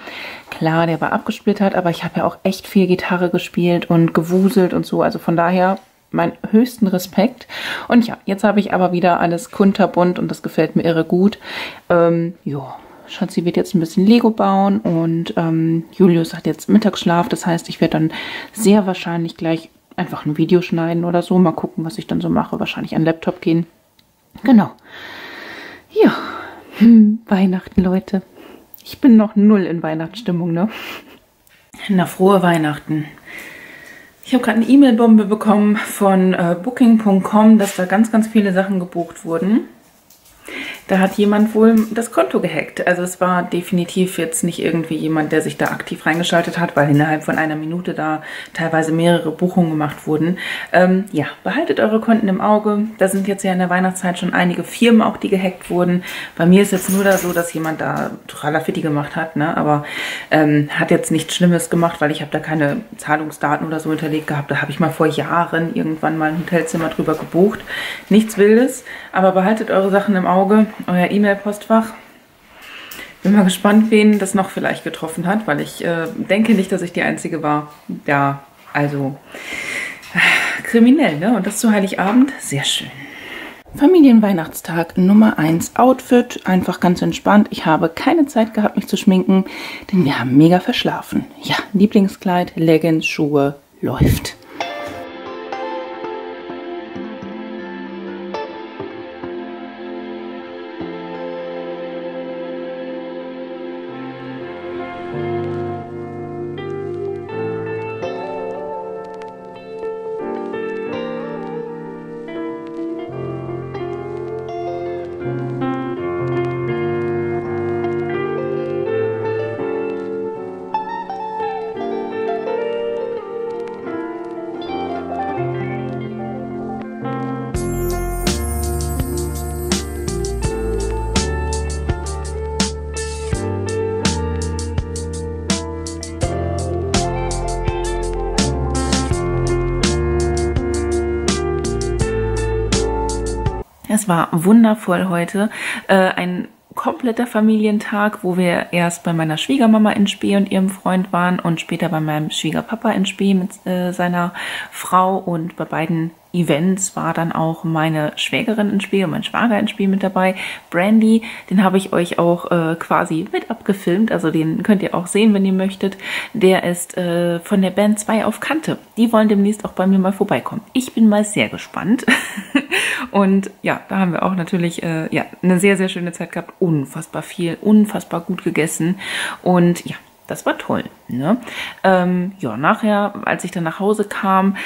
A: Klar, der war abgesplittert, aber ich habe ja auch echt viel Gitarre gespielt und gewuselt und so. Also von daher mein höchsten Respekt. Und ja, jetzt habe ich aber wieder alles kunterbunt und das gefällt mir irre gut. Ähm, ja, Schatzi wird jetzt ein bisschen Lego bauen und ähm, Julius hat jetzt Mittagsschlaf. Das heißt, ich werde dann sehr wahrscheinlich gleich einfach ein Video schneiden oder so. Mal gucken, was ich dann so mache. Wahrscheinlich an Laptop gehen. Genau. Ja, hm, Weihnachten, Leute. Ich bin noch null in Weihnachtsstimmung, ne? Na, frohe Weihnachten. Ich habe gerade eine E-Mail-Bombe bekommen von äh, Booking.com, dass da ganz, ganz viele Sachen gebucht wurden. Da hat jemand wohl das Konto gehackt. Also es war definitiv jetzt nicht irgendwie jemand, der sich da aktiv reingeschaltet hat, weil innerhalb von einer Minute da teilweise mehrere Buchungen gemacht wurden. Ähm, ja, behaltet eure Konten im Auge. Da sind jetzt ja in der Weihnachtszeit schon einige Firmen auch, die gehackt wurden. Bei mir ist jetzt nur da so, dass jemand da Tralafitti gemacht hat, ne? aber ähm, hat jetzt nichts Schlimmes gemacht, weil ich habe da keine Zahlungsdaten oder so hinterlegt gehabt. Da habe ich mal vor Jahren irgendwann mal ein Hotelzimmer drüber gebucht. Nichts Wildes, aber behaltet eure Sachen im Auge euer E-Mail-Postfach. Bin mal gespannt, wen das noch vielleicht getroffen hat, weil ich äh, denke nicht, dass ich die Einzige war. Ja, also äh, kriminell, ne? Und das zu Heiligabend, sehr schön. Familienweihnachtstag Nummer 1 Outfit, einfach ganz entspannt. Ich habe keine Zeit gehabt, mich zu schminken, denn wir haben mega verschlafen. Ja, Lieblingskleid, Leggings, Schuhe, läuft. Wundervoll heute. Äh, ein kompletter Familientag, wo wir erst bei meiner Schwiegermama in Spee und ihrem Freund waren und später bei meinem Schwiegerpapa in Spee mit äh, seiner Frau und bei beiden Events war dann auch meine Schwägerin ins Spiel und mein Schwager ins Spiel mit dabei. Brandy, den habe ich euch auch äh, quasi mit abgefilmt, also den könnt ihr auch sehen, wenn ihr möchtet. Der ist äh, von der Band 2 auf Kante. Die wollen demnächst auch bei mir mal vorbeikommen. Ich bin mal sehr gespannt. und ja, da haben wir auch natürlich äh, ja, eine sehr, sehr schöne Zeit gehabt. Unfassbar viel, unfassbar gut gegessen. Und ja, das war toll. Ne? Ähm, ja, nachher, als ich dann nach Hause kam,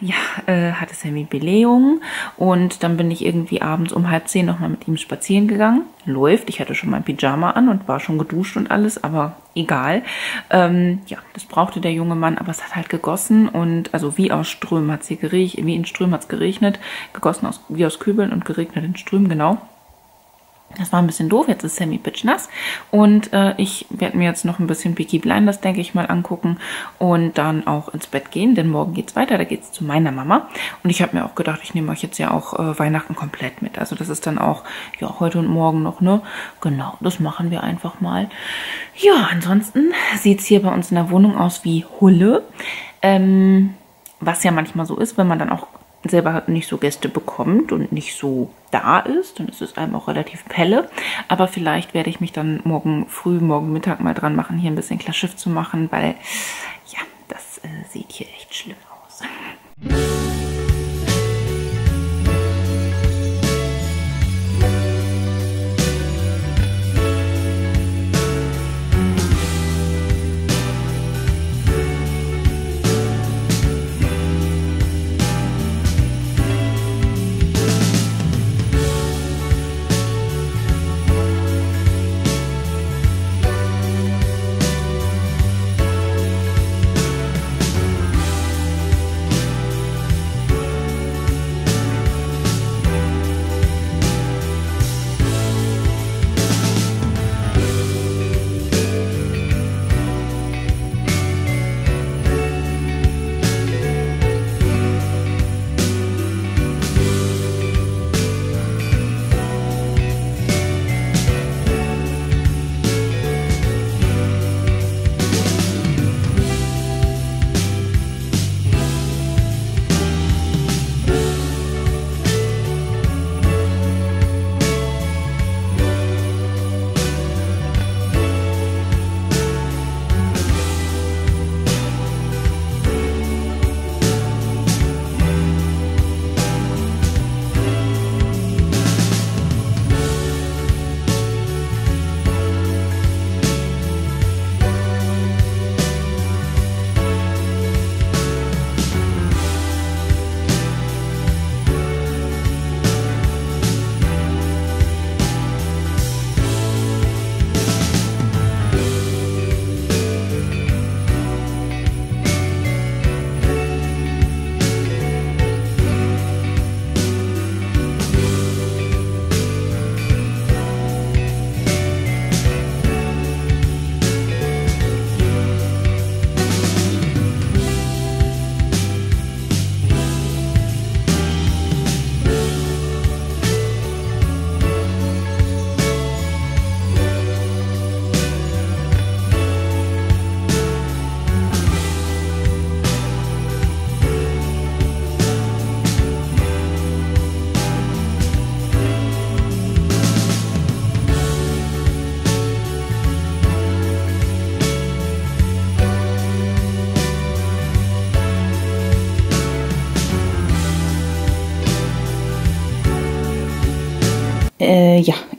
A: ja, äh, hatte Sammy Belegung und dann bin ich irgendwie abends um halb zehn nochmal mit ihm spazieren gegangen. Läuft, ich hatte schon mein Pyjama an und war schon geduscht und alles, aber egal. Ähm, ja, das brauchte der junge Mann, aber es hat halt gegossen und also wie aus Strömen hat sie geregnet, wie in Strömen hat es geregnet, gegossen aus, wie aus Kübeln und geregnet in Strömen, genau. Das war ein bisschen doof, jetzt ist Sammy nass. Und äh, ich werde mir jetzt noch ein bisschen Peaky Blinders, denke ich mal, angucken und dann auch ins Bett gehen, denn morgen geht's weiter, da geht's zu meiner Mama. Und ich habe mir auch gedacht, ich nehme euch jetzt ja auch äh, Weihnachten komplett mit, also das ist dann auch, ja, heute und morgen noch, ne, genau, das machen wir einfach mal. Ja, ansonsten sieht's hier bei uns in der Wohnung aus wie Hulle, ähm, was ja manchmal so ist, wenn man dann auch selber nicht so Gäste bekommt und nicht so da ist, dann ist es einem auch relativ pelle. Aber vielleicht werde ich mich dann morgen früh, morgen Mittag mal dran machen, hier ein bisschen klar zu machen, weil ja, das äh, sieht hier echt schlimm aus.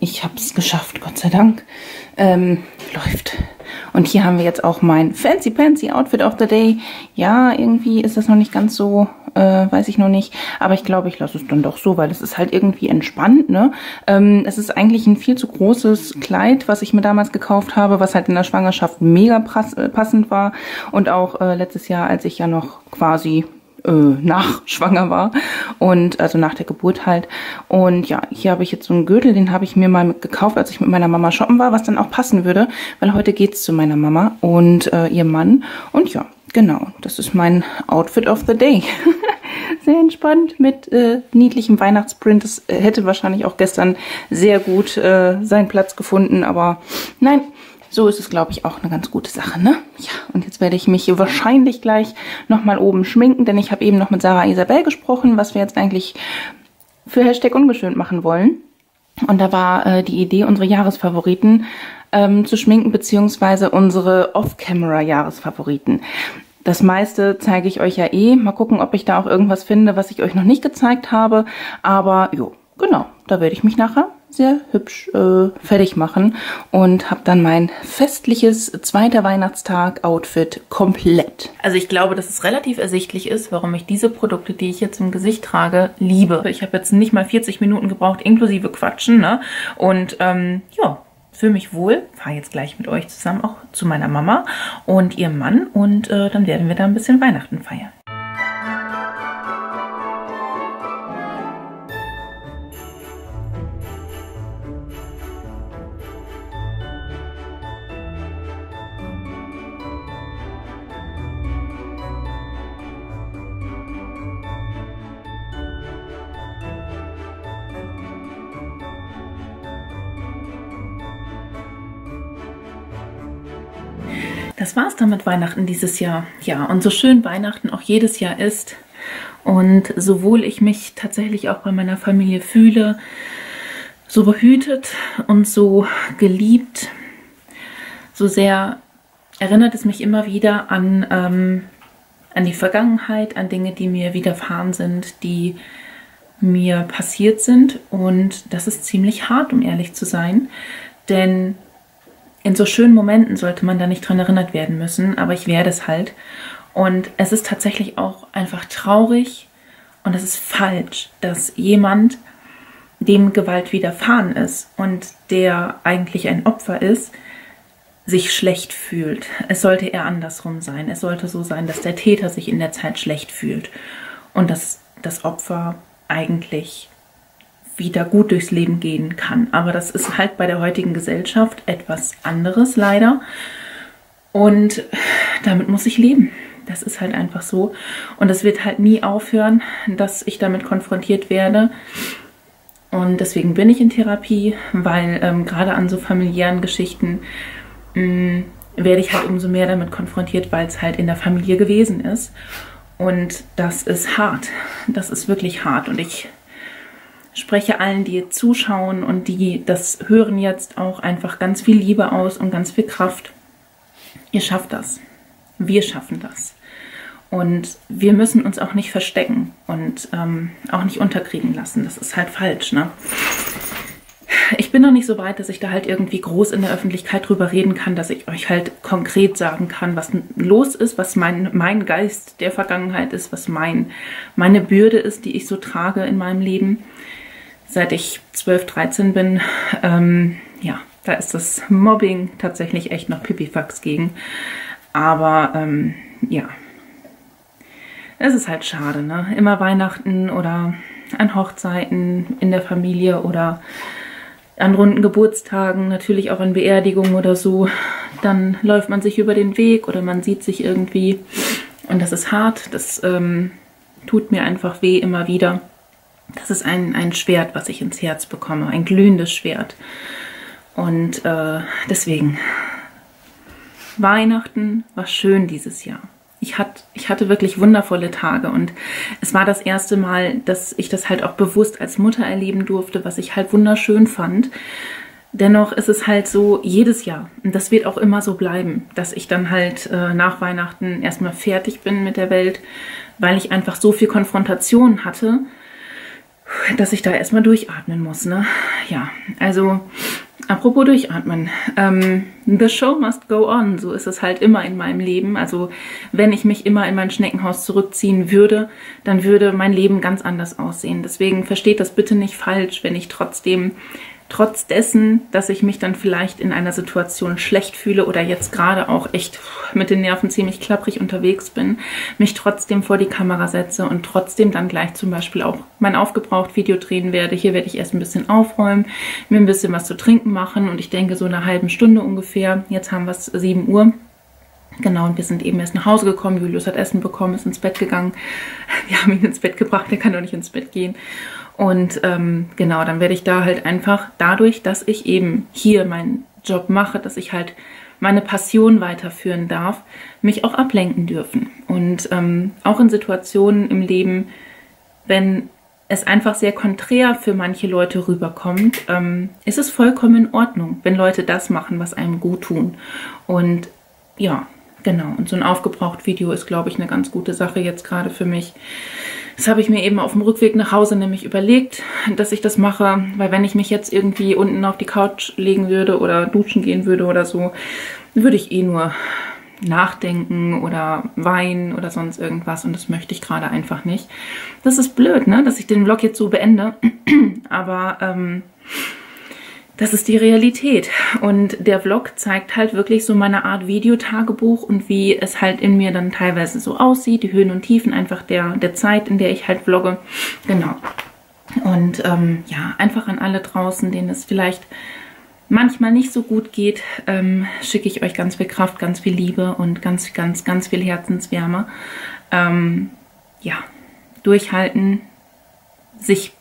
A: Ich habe es geschafft, Gott sei Dank. Ähm, läuft. Und hier haben wir jetzt auch mein Fancy Pansy Outfit of the Day. Ja, irgendwie ist das noch nicht ganz so, äh, weiß ich noch nicht. Aber ich glaube, ich lasse es dann doch so, weil es ist halt irgendwie entspannt, ne? Ähm, es ist eigentlich ein viel zu großes Kleid, was ich mir damals gekauft habe, was halt in der Schwangerschaft mega passend war. Und auch äh, letztes Jahr, als ich ja noch quasi äh, nach schwanger war und also nach der Geburt halt. Und ja, hier habe ich jetzt so einen Gürtel, den habe ich mir mal gekauft, als ich mit meiner Mama shoppen war, was dann auch passen würde, weil heute geht's zu meiner Mama und äh, ihr Mann. Und ja, genau, das ist mein Outfit of the Day. sehr entspannt mit äh, niedlichem Weihnachtsprint. Das äh, hätte wahrscheinlich auch gestern sehr gut äh, seinen Platz gefunden, aber nein, so ist es, glaube ich, auch eine ganz gute Sache, ne? Ja, und jetzt werde ich mich wahrscheinlich gleich nochmal oben schminken, denn ich habe eben noch mit Sarah Isabel gesprochen, was wir jetzt eigentlich für Hashtag ungeschönt machen wollen. Und da war äh, die Idee, unsere Jahresfavoriten ähm, zu schminken, beziehungsweise unsere Off-Camera-Jahresfavoriten. Das meiste zeige ich euch ja eh. Mal gucken, ob ich da auch irgendwas finde, was ich euch noch nicht gezeigt habe. Aber jo, genau, da werde ich mich nachher sehr hübsch äh, fertig machen und habe dann mein festliches zweiter Weihnachtstag-Outfit komplett. Also ich glaube, dass es relativ ersichtlich ist, warum ich diese Produkte, die ich jetzt im Gesicht trage, liebe. Ich habe jetzt nicht mal 40 Minuten gebraucht, inklusive Quatschen. Ne? Und ähm, ja, fühle mich wohl, fahre jetzt gleich mit euch zusammen auch zu meiner Mama und ihrem Mann und äh, dann werden wir da ein bisschen Weihnachten feiern. Das war's dann mit Weihnachten dieses Jahr. Ja, und so schön Weihnachten auch jedes Jahr ist und sowohl ich mich tatsächlich auch bei meiner Familie fühle, so behütet und so geliebt, so sehr erinnert es mich immer wieder an, ähm, an die Vergangenheit, an Dinge, die mir widerfahren sind, die mir passiert sind. Und das ist ziemlich hart, um ehrlich zu sein. Denn in so schönen Momenten sollte man da nicht dran erinnert werden müssen, aber ich werde es halt. Und es ist tatsächlich auch einfach traurig und es ist falsch, dass jemand, dem Gewalt widerfahren ist und der eigentlich ein Opfer ist, sich schlecht fühlt. Es sollte eher andersrum sein. Es sollte so sein, dass der Täter sich in der Zeit schlecht fühlt und dass das Opfer eigentlich wieder gut durchs Leben gehen kann. Aber das ist halt bei der heutigen Gesellschaft etwas anderes, leider. Und damit muss ich leben. Das ist halt einfach so. Und es wird halt nie aufhören, dass ich damit konfrontiert werde. Und deswegen bin ich in Therapie, weil ähm, gerade an so familiären Geschichten mh, mm, werde ich halt umso mehr damit konfrontiert, weil es halt in der Familie gewesen ist. Und das ist hart. Das ist wirklich hart. Und ich spreche allen, die zuschauen und die das hören jetzt auch einfach ganz viel Liebe aus und ganz viel Kraft. Ihr schafft das. Wir schaffen das. Und wir müssen uns auch nicht verstecken und ähm, auch nicht unterkriegen lassen. Das ist halt falsch, ne? Ich bin noch nicht so weit, dass ich da halt irgendwie groß in der Öffentlichkeit drüber reden kann, dass ich euch halt konkret sagen kann, was los ist, was mein, mein Geist der Vergangenheit ist, was mein, meine Bürde ist, die ich so trage in meinem Leben seit ich 12, 13 bin, ähm, ja, da ist das Mobbing tatsächlich echt noch Pipifax gegen. Aber ähm, ja, es ist halt schade, ne? Immer Weihnachten oder an Hochzeiten in der Familie oder an runden Geburtstagen, natürlich auch an Beerdigungen oder so. Dann läuft man sich über den Weg oder man sieht sich irgendwie. Und das ist hart, das ähm, tut mir einfach weh immer wieder. Das ist ein, ein Schwert, was ich ins Herz bekomme, ein glühendes Schwert. Und äh, deswegen, Weihnachten war schön dieses Jahr. Ich, hat, ich hatte wirklich wundervolle Tage und es war das erste Mal, dass ich das halt auch bewusst als Mutter erleben durfte, was ich halt wunderschön fand. Dennoch ist es halt so jedes Jahr, und das wird auch immer so bleiben, dass ich dann halt äh, nach Weihnachten erstmal fertig bin mit der Welt, weil ich einfach so viel Konfrontation hatte dass ich da erstmal durchatmen muss. Ne? Ja, also apropos durchatmen. Ähm, the show must go on. So ist es halt immer in meinem Leben. Also wenn ich mich immer in mein Schneckenhaus zurückziehen würde, dann würde mein Leben ganz anders aussehen. Deswegen versteht das bitte nicht falsch, wenn ich trotzdem trotz dessen, dass ich mich dann vielleicht in einer Situation schlecht fühle oder jetzt gerade auch echt mit den Nerven ziemlich klapprig unterwegs bin, mich trotzdem vor die Kamera setze und trotzdem dann gleich zum Beispiel auch mein Aufgebraucht-Video drehen werde. Hier werde ich erst ein bisschen aufräumen, mir ein bisschen was zu trinken machen und ich denke so eine halbe Stunde ungefähr, jetzt haben wir es 7 Uhr, Genau, und wir sind eben erst nach Hause gekommen. Julius hat Essen bekommen, ist ins Bett gegangen. Wir haben ihn ins Bett gebracht, der kann doch nicht ins Bett gehen. Und ähm, genau, dann werde ich da halt einfach dadurch, dass ich eben hier meinen Job mache, dass ich halt meine Passion weiterführen darf, mich auch ablenken dürfen. Und ähm, auch in Situationen im Leben, wenn es einfach sehr konträr für manche Leute rüberkommt, ähm, ist es vollkommen in Ordnung, wenn Leute das machen, was einem gut tun. Und ja, genau. Und so ein aufgebraucht Video ist, glaube ich, eine ganz gute Sache jetzt gerade für mich. Das habe ich mir eben auf dem Rückweg nach Hause nämlich überlegt, dass ich das mache, weil wenn ich mich jetzt irgendwie unten auf die Couch legen würde oder duschen gehen würde oder so, würde ich eh nur nachdenken oder weinen oder sonst irgendwas und das möchte ich gerade einfach nicht. Das ist blöd, ne, dass ich den Vlog jetzt so beende, aber ähm, das ist die Realität. Und der Vlog zeigt halt wirklich so meine Art Videotagebuch und wie es halt in mir dann teilweise so aussieht, die Höhen und Tiefen einfach der, der Zeit, in der ich halt vlogge. Genau. Und ähm, ja, einfach an alle draußen, denen es vielleicht manchmal nicht so gut geht, ähm, schicke ich euch ganz viel Kraft, ganz viel Liebe und ganz, ganz, ganz viel Herzenswärme. Ähm, ja, durchhalten, sich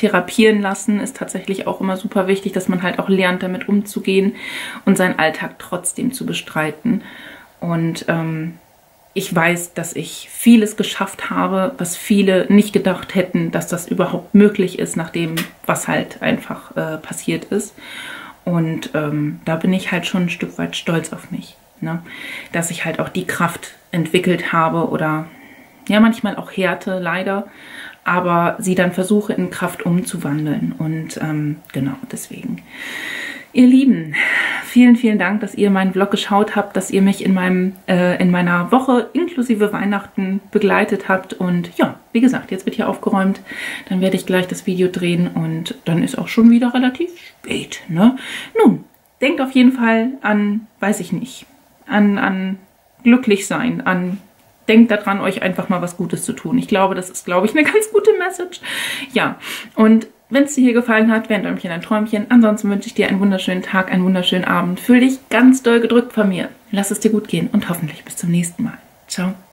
A: therapieren lassen ist tatsächlich auch immer super wichtig, dass man halt auch lernt, damit umzugehen und seinen Alltag trotzdem zu bestreiten. Und ähm, ich weiß, dass ich vieles geschafft habe, was viele nicht gedacht hätten, dass das überhaupt möglich ist, nach dem, was halt einfach äh, passiert ist. Und ähm, da bin ich halt schon ein Stück weit stolz auf mich, ne? dass ich halt auch die Kraft entwickelt habe oder ja manchmal auch Härte leider, aber sie dann versuche in Kraft umzuwandeln. Und ähm, genau deswegen. Ihr Lieben, vielen, vielen Dank, dass ihr meinen Vlog geschaut habt, dass ihr mich in, meinem, äh, in meiner Woche inklusive Weihnachten begleitet habt. Und ja, wie gesagt, jetzt wird hier aufgeräumt. Dann werde ich gleich das Video drehen und dann ist auch schon wieder relativ spät. Ne? Nun, denkt auf jeden Fall an, weiß ich nicht, an, an glücklich sein, an denkt daran, euch einfach mal was Gutes zu tun. Ich glaube, das ist, glaube ich, eine ganz gute Message. Ja, und wenn es dir hier gefallen hat, wäre ein Däumchen ein Träumchen. Ansonsten wünsche ich dir einen wunderschönen Tag, einen wunderschönen Abend. Fühl dich ganz doll gedrückt von mir. Lass es dir gut gehen und hoffentlich bis zum nächsten Mal. Ciao.